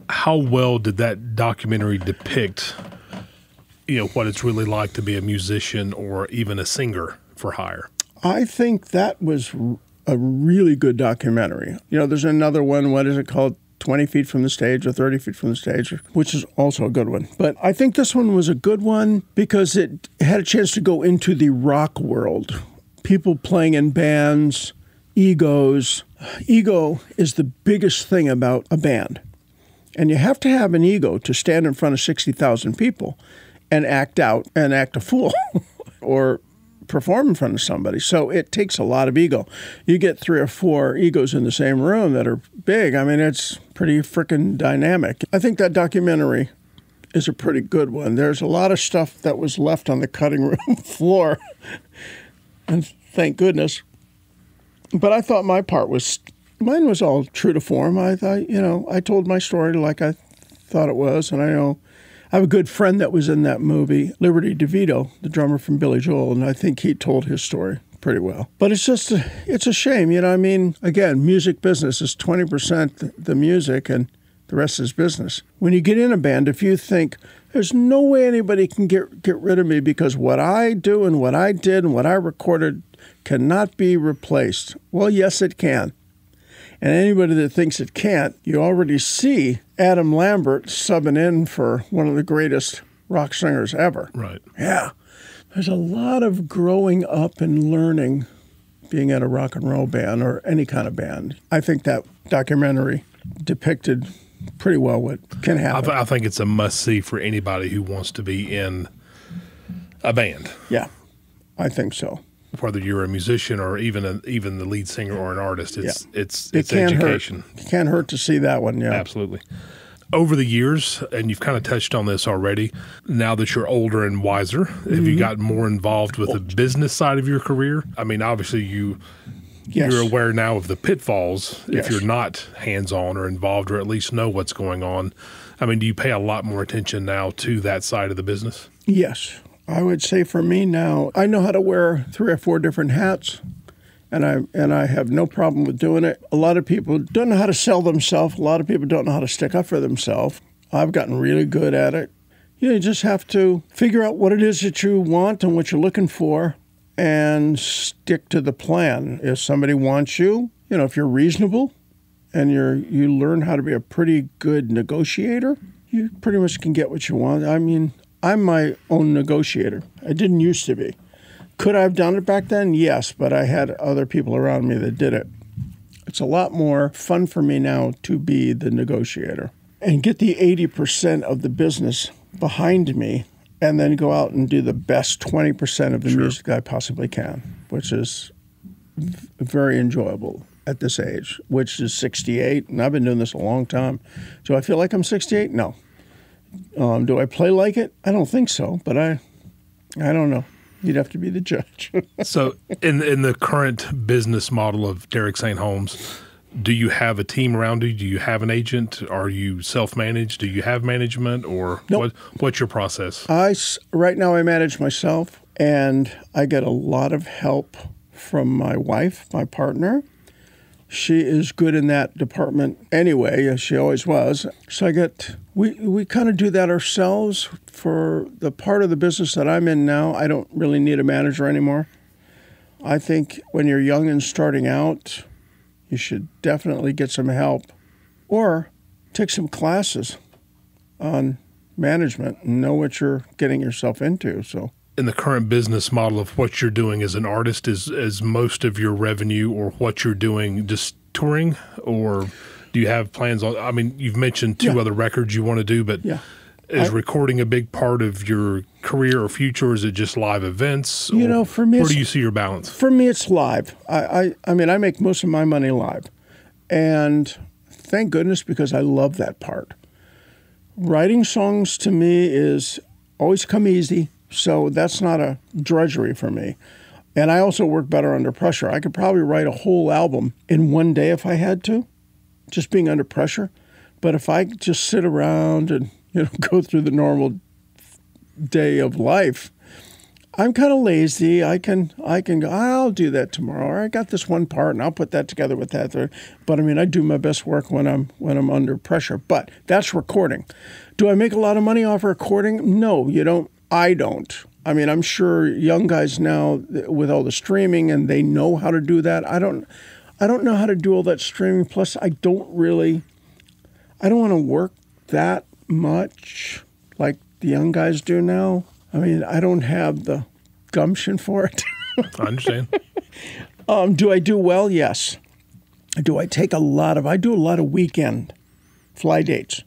How well did that documentary depict, you know, what it's really like to be a musician or even a singer for hire? I think that was a really good documentary. You know, there's another one. What is it called? 20 feet from the stage or 30 feet from the stage, which is also a good one. But I think this one was a good one because it had a chance to go into the rock world. People playing in bands, egos. Ego is the biggest thing about a band. And you have to have an ego to stand in front of 60,000 people and act out and act a fool or perform in front of somebody. So it takes a lot of ego. You get three or four egos in the same room that are big. I mean, it's pretty freaking dynamic. I think that documentary is a pretty good one. There's a lot of stuff that was left on the cutting room floor. And thank goodness. But I thought my part was mine was all true to form. I thought, you know, I told my story like I thought it was, and I know I have a good friend that was in that movie, Liberty DeVito, the drummer from Billy Joel, and I think he told his story pretty well. But it's just, a, it's a shame, you know. I mean, again, music business is twenty percent the music, and the rest is business. When you get in a band, if you think there's no way anybody can get get rid of me because what I do and what I did and what I recorded cannot be replaced. Well, yes, it can. And anybody that thinks it can't, you already see Adam Lambert subbing in for one of the greatest rock singers ever. Right. Yeah. There's a lot of growing up and learning being in a rock and roll band or any kind of band. I think that documentary depicted pretty well what can I, happen. th- I think it's a must see for anybody who wants to be in a band, yeah, I think so. Whether you're a musician or even a, even the lead singer or an artist. It's it's It it's can't education. hurt. It can't hurt to see that one. Yeah. Absolutely. Over the years, and you've kind of touched on this already, now that you're older and wiser, have Mm-hmm. you gotten more involved with the business side of your career? I mean, obviously you Yes. you're aware now of the pitfalls Yes. if you're not hands-on or involved or at least know what's going on. I mean, do you pay a lot more attention now to that side of the business? Yes. I would say for me now, I know how to wear three or four different hats. And I and I have no problem with doing it. A lot of people don't know how to sell themselves. A lot of people don't know how to stick up for themselves. I've gotten really good at it. You, know, you just have to figure out what it is that you want and what you're looking for and stick to the plan. If somebody wants you, you know, if you're reasonable and you're you learn how to be a pretty good negotiator, you pretty much can get what you want. I mean, I'm my own negotiator. I didn't used to be. Could I have done it back then? Yes, but I had other people around me that did it. It's a lot more fun for me now to be the negotiator and get the 80% of the business behind me and then go out and do the best 20% of the music I possibly can, which is very enjoyable at this age, which is 68. And I've been doing this a long time. Do I feel like I'm 68? No. Um, do I play like it? I don't think so, but I, I don't know. You'd have to be the judge. So, in in the current business model of Derek St. Holmes, do you have a team around you? Do you have an agent? Are you self managed? Do you have management, or Nope. what? What's your process? I right now I manage myself, and I get a lot of help from my wife, my partner. She is good in that department anyway, as she always was. So I get we we kind of do that ourselves for the part of the business that I'm in now. I don't really need a manager anymore. I think when you're young and starting out, you should definitely get some help or take some classes on management and know what you're getting yourself into. So in the current business model of what you're doing as an artist is is most of your revenue or what you're doing just touring or do you have plans on I mean you've mentioned two Yeah. other records you want to do but Yeah. is I- recording a big part of your career or future or is it just live events You Or know, for me, where do you see your balance for me, it's live. I, I, I mean, I make most of my money live, and thank goodness because I love that part. Writing songs to me is always come easy, so that's not a drudgery for me. And I also work better under pressure. I could probably write a whole album in one day if I had to, just being under pressure. But if I just sit around and you know go through the normal day of life, I'm kind of lazy. I can I can go. I'll do that tomorrow. Or I got this one part, and I'll put that together with that. But I mean, I do my best work when I'm when I'm under pressure. But that's recording. Do I make a lot of money off recording? No, you don't. I don't. I mean, I'm sure young guys now with all the streaming and they know how to do that. I don't. I don't know how to do all that streaming. Plus, I don't really. I don't want to work that much like the young guys do now. I mean, I don't have the gumption for it. I understand um, do I do well? Yes. Do I take a lot of? I do a lot of weekend fly dates,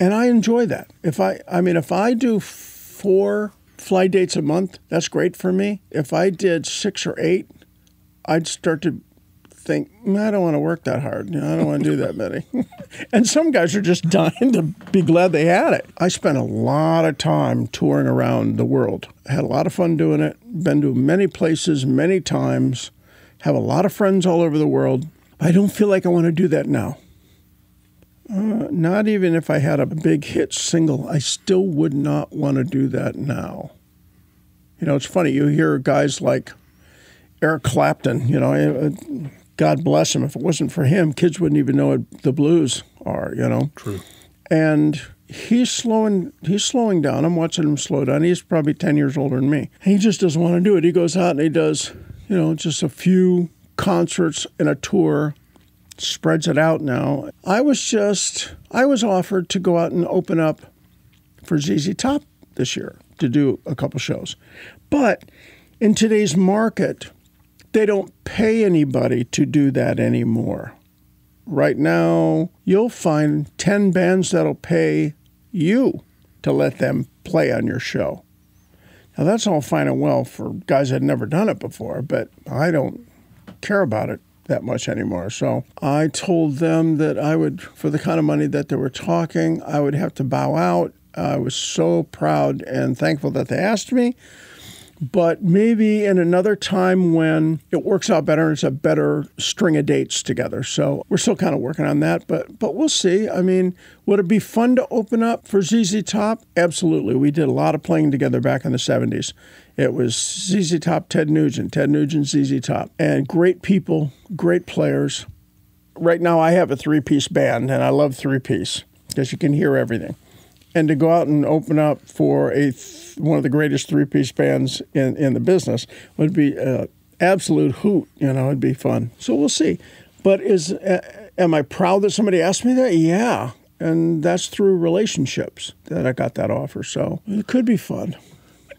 and I enjoy that. If I, I mean, if I do four fly dates a month, that's great for me. If I did six or eight, I'd start to think, "Mm, I don't want to work that hard. You know, I don't want to do that many. and some guys are just dying to be glad they had it. I spent a lot of time touring around the world. Had a lot of fun doing it. Been to many places, many times. Have a lot of friends all over the world. I don't feel like I want to do that now. Uh, not even if I had a big hit single, I still would not want to do that now. You know, it's funny. You hear guys like Eric Clapton, you know, uh, God bless him. If it wasn't for him, kids wouldn't even know what the blues are, you know. true And he's slowing he's slowing down. I'm watching him slow down. He's probably 10 years older than me. He just doesn't want to do it. He goes out and he does, you know, just a few concerts and a tour, spreads it out now. I was just I was offered to go out and open up for ZZ Top this year to do a couple shows. But in today's market, they don't pay anybody to do that anymore. Right now, you'll find 10 bands that'll pay you to let them play on your show. Now, that's all fine and well for guys that had never done it before, but I don't care about it that much anymore. So I told them that I would, for the kind of money that they were talking, I would have to bow out. I was so proud and thankful that they asked me. But maybe in another time when it works out better and it's a better string of dates together. So we're still kind of working on that, but but we'll see. I mean, would it be fun to open up for ZZ Top? Absolutely. We did a lot of playing together back in the 70s. It was ZZ Top, Ted Nugent, Ted Nugent, ZZ Top, and great people, great players. Right now, I have a three piece band, and I love three piece because you can hear everything. And to go out and open up for a one of the greatest three piece bands in, in the business would be an absolute hoot. You know, it'd be fun. So we'll see. But is uh, am I proud that somebody asked me that? Yeah, and that's through relationships that I got that offer. So it could be fun,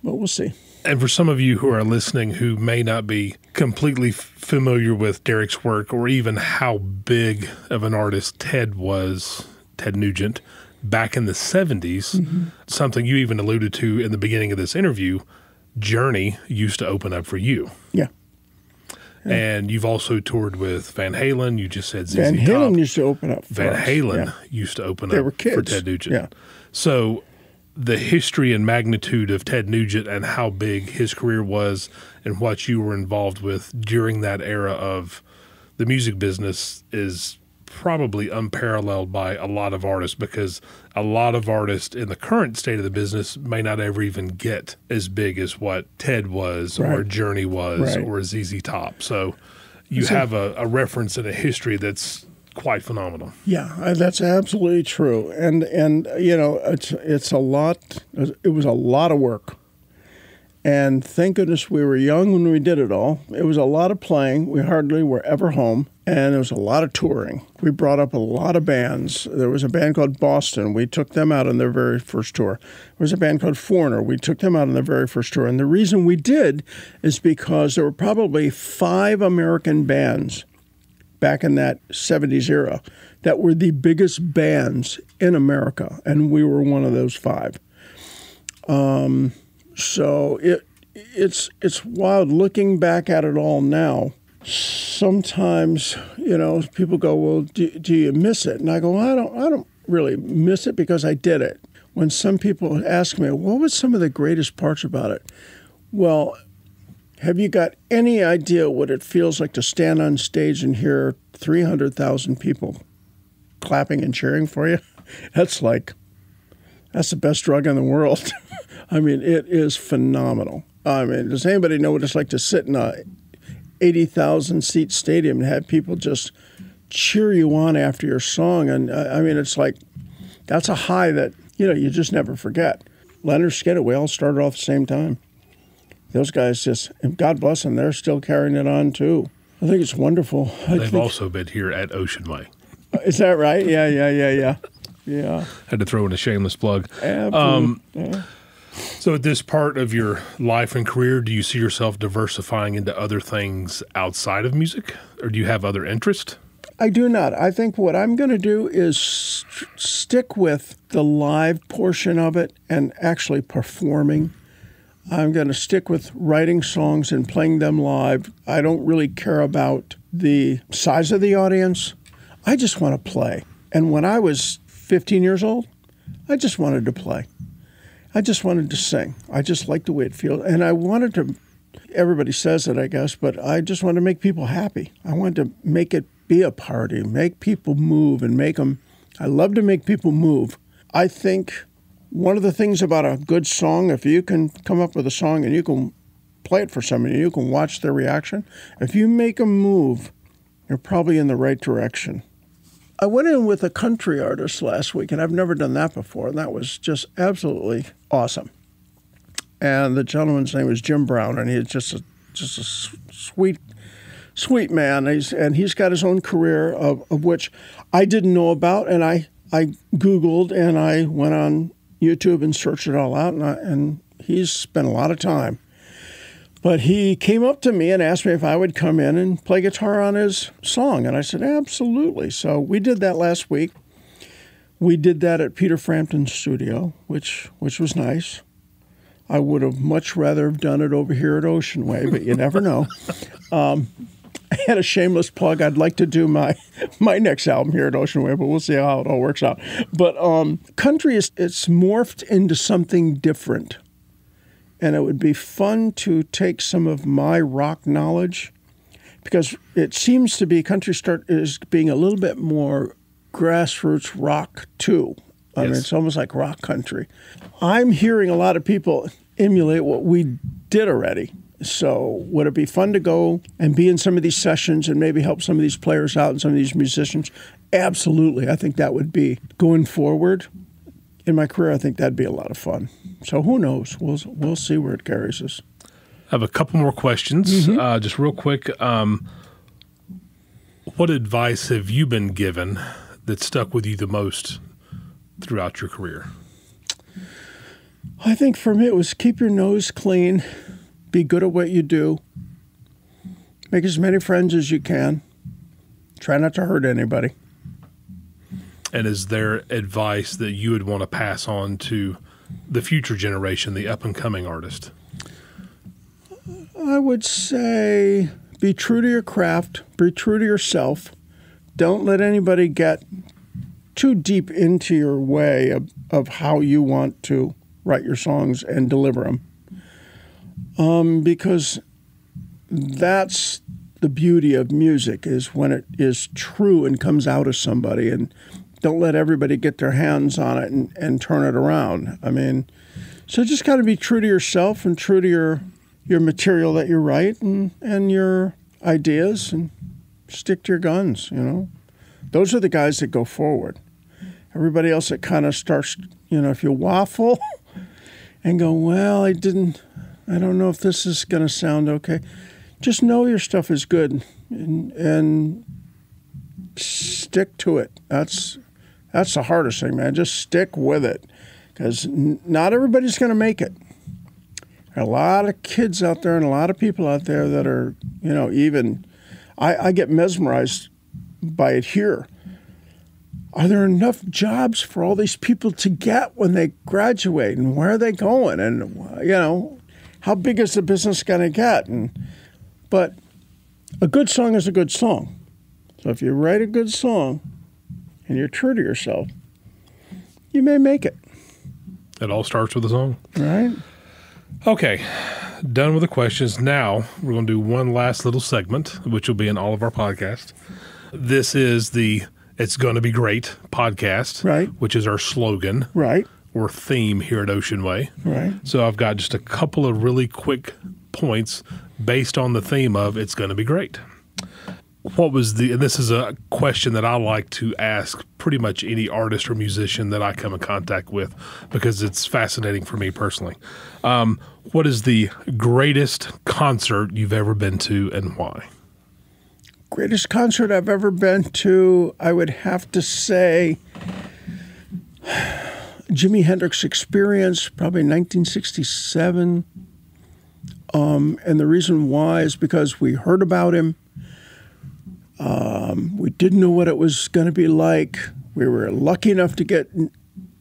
but we'll see. And for some of you who are listening who may not be completely familiar with Derek's work or even how big of an artist Ted was, Ted Nugent, back in the 70s, mm-hmm. something you even alluded to in the beginning of this interview, Journey used to open up for you. Yeah. And you've also toured with Van Halen. You just said ZZ Van Top. Halen used to open up. For Van us. Halen Yeah. used to open They up were for. Ted Nugent. Yeah. So the history and magnitude of Ted Nugent and how big his career was and what you were involved with during that era of the music business is probably unparalleled by a lot of artists because a lot of artists in the current state of the business may not ever even get as big as what Ted was or Journey was Right. or ZZ Top. So you have a, a reference and a history that's quite phenomenal. Yeah, uh, that's absolutely true. And and you know, it's it's a lot. It was a lot of work. And thank goodness we were young when we did it all. It was a lot of playing. We hardly were ever home, and there was a lot of touring. We brought up a lot of bands. There was a band called Boston. We took them out on their very first tour. There was a band called Foreigner. We took them out on their very first tour. And the reason we did is because there were probably five American bands back in that 70s era that were the biggest bands in America, and we were one of those five. Um, so it it's it's wild looking back at it all now. Sometimes you know people go, "Well, do, do you miss it?" And I go, "I don't. I don't really miss it because I did it." When some people ask me, "What was some of the greatest parts about it?" Well, have you got any idea what it feels like to stand on stage and hear 300,000 people clapping and cheering for you? That's like, that's the best drug in the world. I mean, it is phenomenal. I mean, does anybody know what it's like to sit in a 80,000 seat stadium and have people just cheer you on after your song? And uh, I mean, it's like, that's a high that, you know, you just never forget. Lynyrd Skynyrd, we all started off at the same time those guys just God bless them, they're still carrying it on too. I think it's wonderful. I They've think- also been here at Ocean Way. is that right? Yeah, yeah, yeah, yeah, yeah. Had to throw in a shameless plug. Absolutely. Um, so, at this part of your life and career, do you see yourself diversifying into other things outside of music, or do you have other interest? I do not. I think what I'm going to do is st- stick with the live portion of it and actually performing. I'm going to stick with writing songs and playing them live. I don't really care about the size of the audience. I just want to play. And when I was 15 years old, I just wanted to play. I just wanted to sing. I just liked the way it feels. And I wanted to, everybody says it, I guess, but I just wanted to make people happy. I wanted to make it be a party, make people move and make them, I love to make people move. I think one of the things about a good song, if you can come up with a song and you can play it for somebody, you can watch their reaction. If you make a move, you're probably in the right direction. I went in with a country artist last week, and I've never done that before, and that was just absolutely awesome. And the gentleman's name was Jim Brown, and he's just a just a sweet, sweet man. He's and he's got his own career of, of which I didn't know about, and I I googled and I went on YouTube and searched it all out, and I, and he's spent a lot of time. But he came up to me and asked me if I would come in and play guitar on his song. And I said, absolutely. So we did that last week. We did that at Peter Frampton's studio, which which was nice. I would have much rather have done it over here at Ocean Way, but you never know. Um, I had a shameless plug. I'd like to do my my next album here at Ocean Way, but we'll see how it all works out. But um, country is it's morphed into something different, and it would be fun to take some of my rock knowledge because it seems to be country start is being a little bit more grassroots rock too. I mean, it's almost like rock country. I'm hearing a lot of people emulate what we did already. So, would it be fun to go and be in some of these sessions and maybe help some of these players out and some of these musicians? Absolutely. I think that would be going forward in my career. I think that'd be a lot of fun. So, who knows? We'll, we'll see where it carries us. I have a couple more questions, Mm-hmm. uh, just real quick. Um, what advice have you been given that stuck with you the most throughout your career? I think for me, it was keep your nose clean, be good at what you do, make as many friends as you can, try not to hurt anybody. And is there advice that you would want to pass on to the future generation, the up and coming artist? I would say be true to your craft, be true to yourself. Don't let anybody get too deep into your way of, of how you want to write your songs and deliver them. Um, because that's the beauty of music is when it is true and comes out of somebody and don't let everybody get their hands on it and, and turn it around. I mean, so just got to be true to yourself and true to your your material that you write and, and your ideas and stick to your guns, you know. Those are the guys that go forward. Everybody else that kind of starts, you know, if you waffle and go, well, I didn't, I don't know if this is going to sound okay. Just know your stuff is good and, and stick to it. That's that's the hardest thing, man. Just stick with it because n- not everybody's going to make it. There are a lot of kids out there and a lot of people out there that are, you know, even I, I get mesmerized by it here. Are there enough jobs for all these people to get when they graduate and where are they going and you know how big is the business going to get and but a good song is a good song so if you write a good song and you're true to yourself you may make it It all starts with a song. right Okay, done with the questions. Now we're going to do one last little segment, which will be in all of our podcasts. This is the It's Gonna Be Great podcast, Right. Which is our slogan right or theme here at Ocean Way. right So I've got just a couple of really quick points based on the theme of It's Gonna Be Great. What was the, and this is a question that I like to ask pretty much any artist or musician that I come in contact with because it's fascinating for me personally. Um, what is the greatest concert you've ever been to and why? greatest concert I've ever been to, I would have to say Jimi Hendrix Experience, probably 1967. Um, and the reason why is because we heard about him. Um, we didn't know what it was going to be like. We were lucky enough to get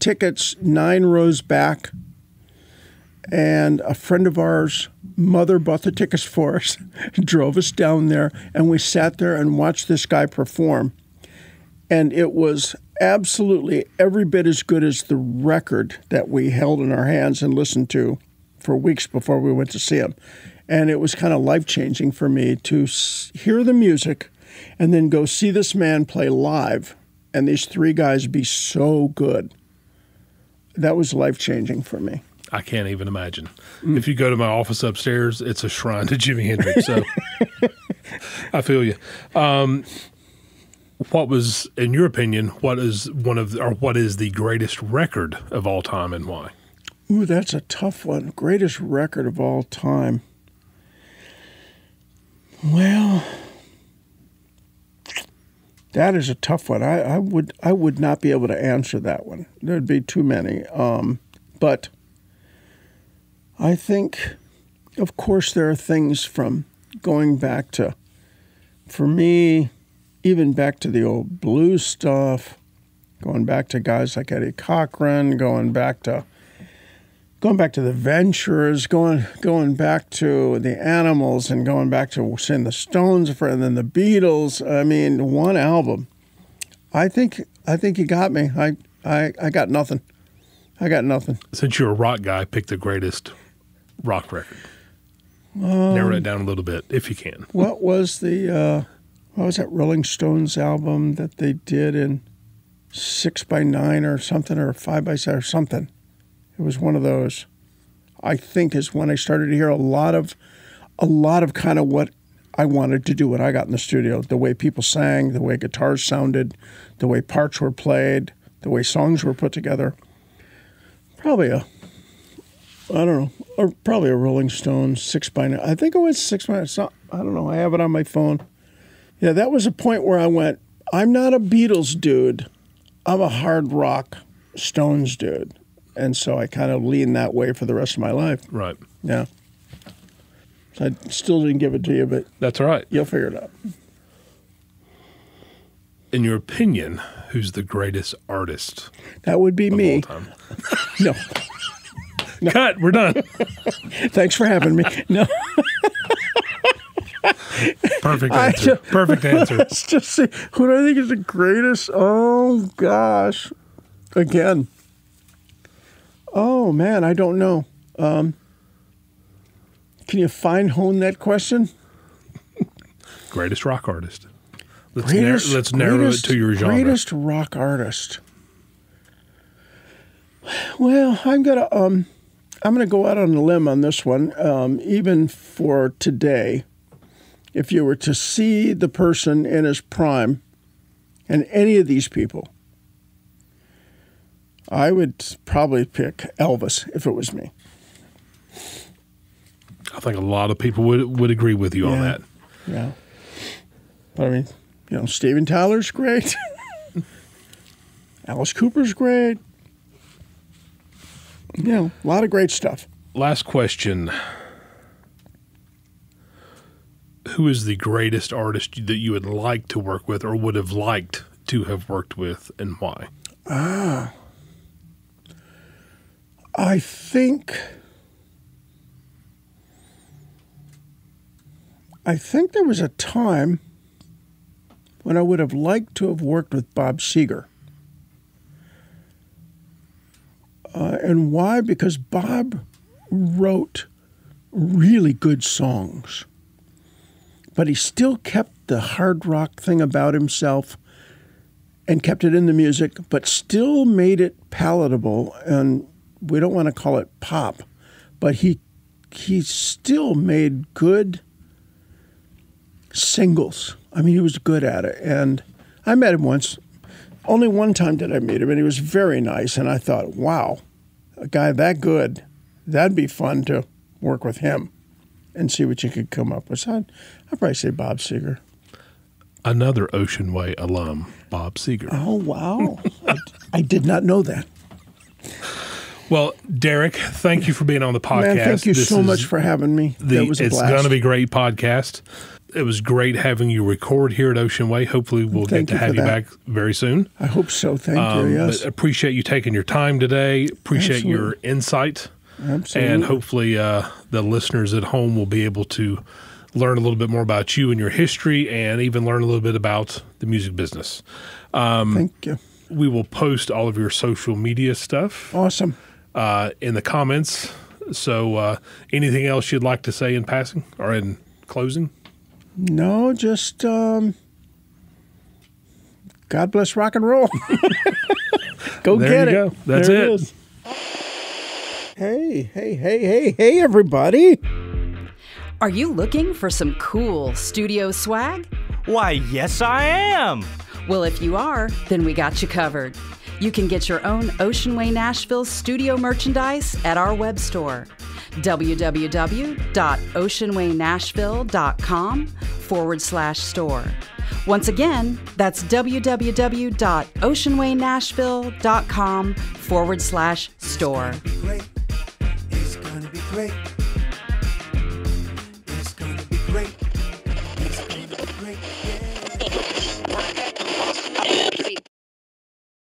tickets nine rows back. And a friend of ours, mother bought the tickets for us, drove us down there, and we sat there and watched this guy perform. And it was absolutely every bit as good as the record that we held in our hands and listened to for weeks before we went to see him. And it was kind of life changing for me to hear the music and then go see this man play live and these three guys be so good. That was life changing for me. I can't even imagine. If you go to my office upstairs, it's a shrine to Jimi Hendrix. So I feel you. Um, what was, in your opinion, what is one of, or what is the greatest record of all time and why? Ooh, that's a tough one. Greatest record of all time. Well, that is a tough one. I, I would I would not be able to answer that one. There'd be too many. Um, but I think of course, there are things from going back to, for me, even back to the old blues stuff, going back to guys like Eddie Cochran, going back to going back to the Ventures, going going back to the Animals, and going back to saying the Stones, for and then the Beatles. I mean, one album. I think I think you got me. I I, I got nothing. I got nothing. Since you're a rock guy, pick the greatest rock record. Narrow it down a little bit if you can. What was the uh, what was that Rolling Stones album that they did in six by nine or something or five by seven or something? It was one of those. I think is when I started to hear a lot of a lot of kind of what I wanted to do when I got in the studio. The way people sang, the way guitars sounded, the way parts were played, the way songs were put together. Probably a I don't know, or probably a Rolling Stones six by nine. I think it was six by. It's not, I don't know. I have it on my phone. Yeah, that was a point where I went. I'm not a Beatles dude. I'm a hard rock Stones dude, and so I kind of lean that way for the rest of my life. Right. Yeah. So I still didn't give it to you, but That's all right. you'll figure it out. In your opinion, who's the greatest artist That would be me. time? No, Cut. We're done. thanks for having me. No, Perfect answer. Perfect answer. let's just see who do I think is the greatest. Oh gosh, again. Oh man, I don't know. Um, can you fine hone that question? Greatest rock artist. Let's, Greatest, nar- let's narrow greatest- it to your genre. Greatest rock artist. Well, I'm gonna um, I'm gonna go out on a limb on this one. Um, even for today, if you were to see the person in his prime, and any of these people, I would probably pick Elvis if it was me. I think a lot of people would would agree with you on that. Yeah. But I mean, you know, Steven Tyler's great. Alice Cooper's great. You know, a lot of great stuff. Last question. Who is the greatest artist that you would like to work with or would have liked to have worked with and why? Ah. I think I think there was a time when I would have liked to have worked with Bob Seger. Uh, and why? Because Bob wrote really good songs, but he still kept the hard rock thing about himself and kept it in the music, but still made it palatable. And we don't want to call it pop, but he he still made good singles. I mean, he was good at it. And I met him once. Only one time did I meet him, and he was very nice. And I thought, wow, a guy that good, that'd be fun to work with him and see what you could come up with. So I'd, I'd probably say Bob Seger. Another Ocean Way alum, Bob Seger. Oh, wow. I, I did not know that. Well, Derek, thank you for being on the podcast. Man, thank you This so much for having me. the, that was a blast. it's going to be a great podcast. It was great having you record here at Ocean Way. Hopefully, we'll Thank get to have you that. back very soon. I hope so. Thank Um, you. Yes. Appreciate you taking your time today. Appreciate your insight. Absolutely. And hopefully, uh, the listeners at home will be able to learn a little bit more about you and your history and even learn a little bit about the music business. Thank you. We will post all of your social media stuff Awesome. uh, in the comments. So, uh, anything else you'd like to say in passing or in closing? No, just um, God bless rock and roll. go There get you it. go. That's There it. is. Hey, hey, hey, hey, hey, everybody. Are you looking for some cool studio swag? Why, yes, I am. Well, if you are, then we got you covered. You can get your own Ocean Way Nashville studio merchandise at our web store, www.oceanwaynashville.com forward slash store. Once again, that's www.oceanwaynashville.com forward slash store. Great.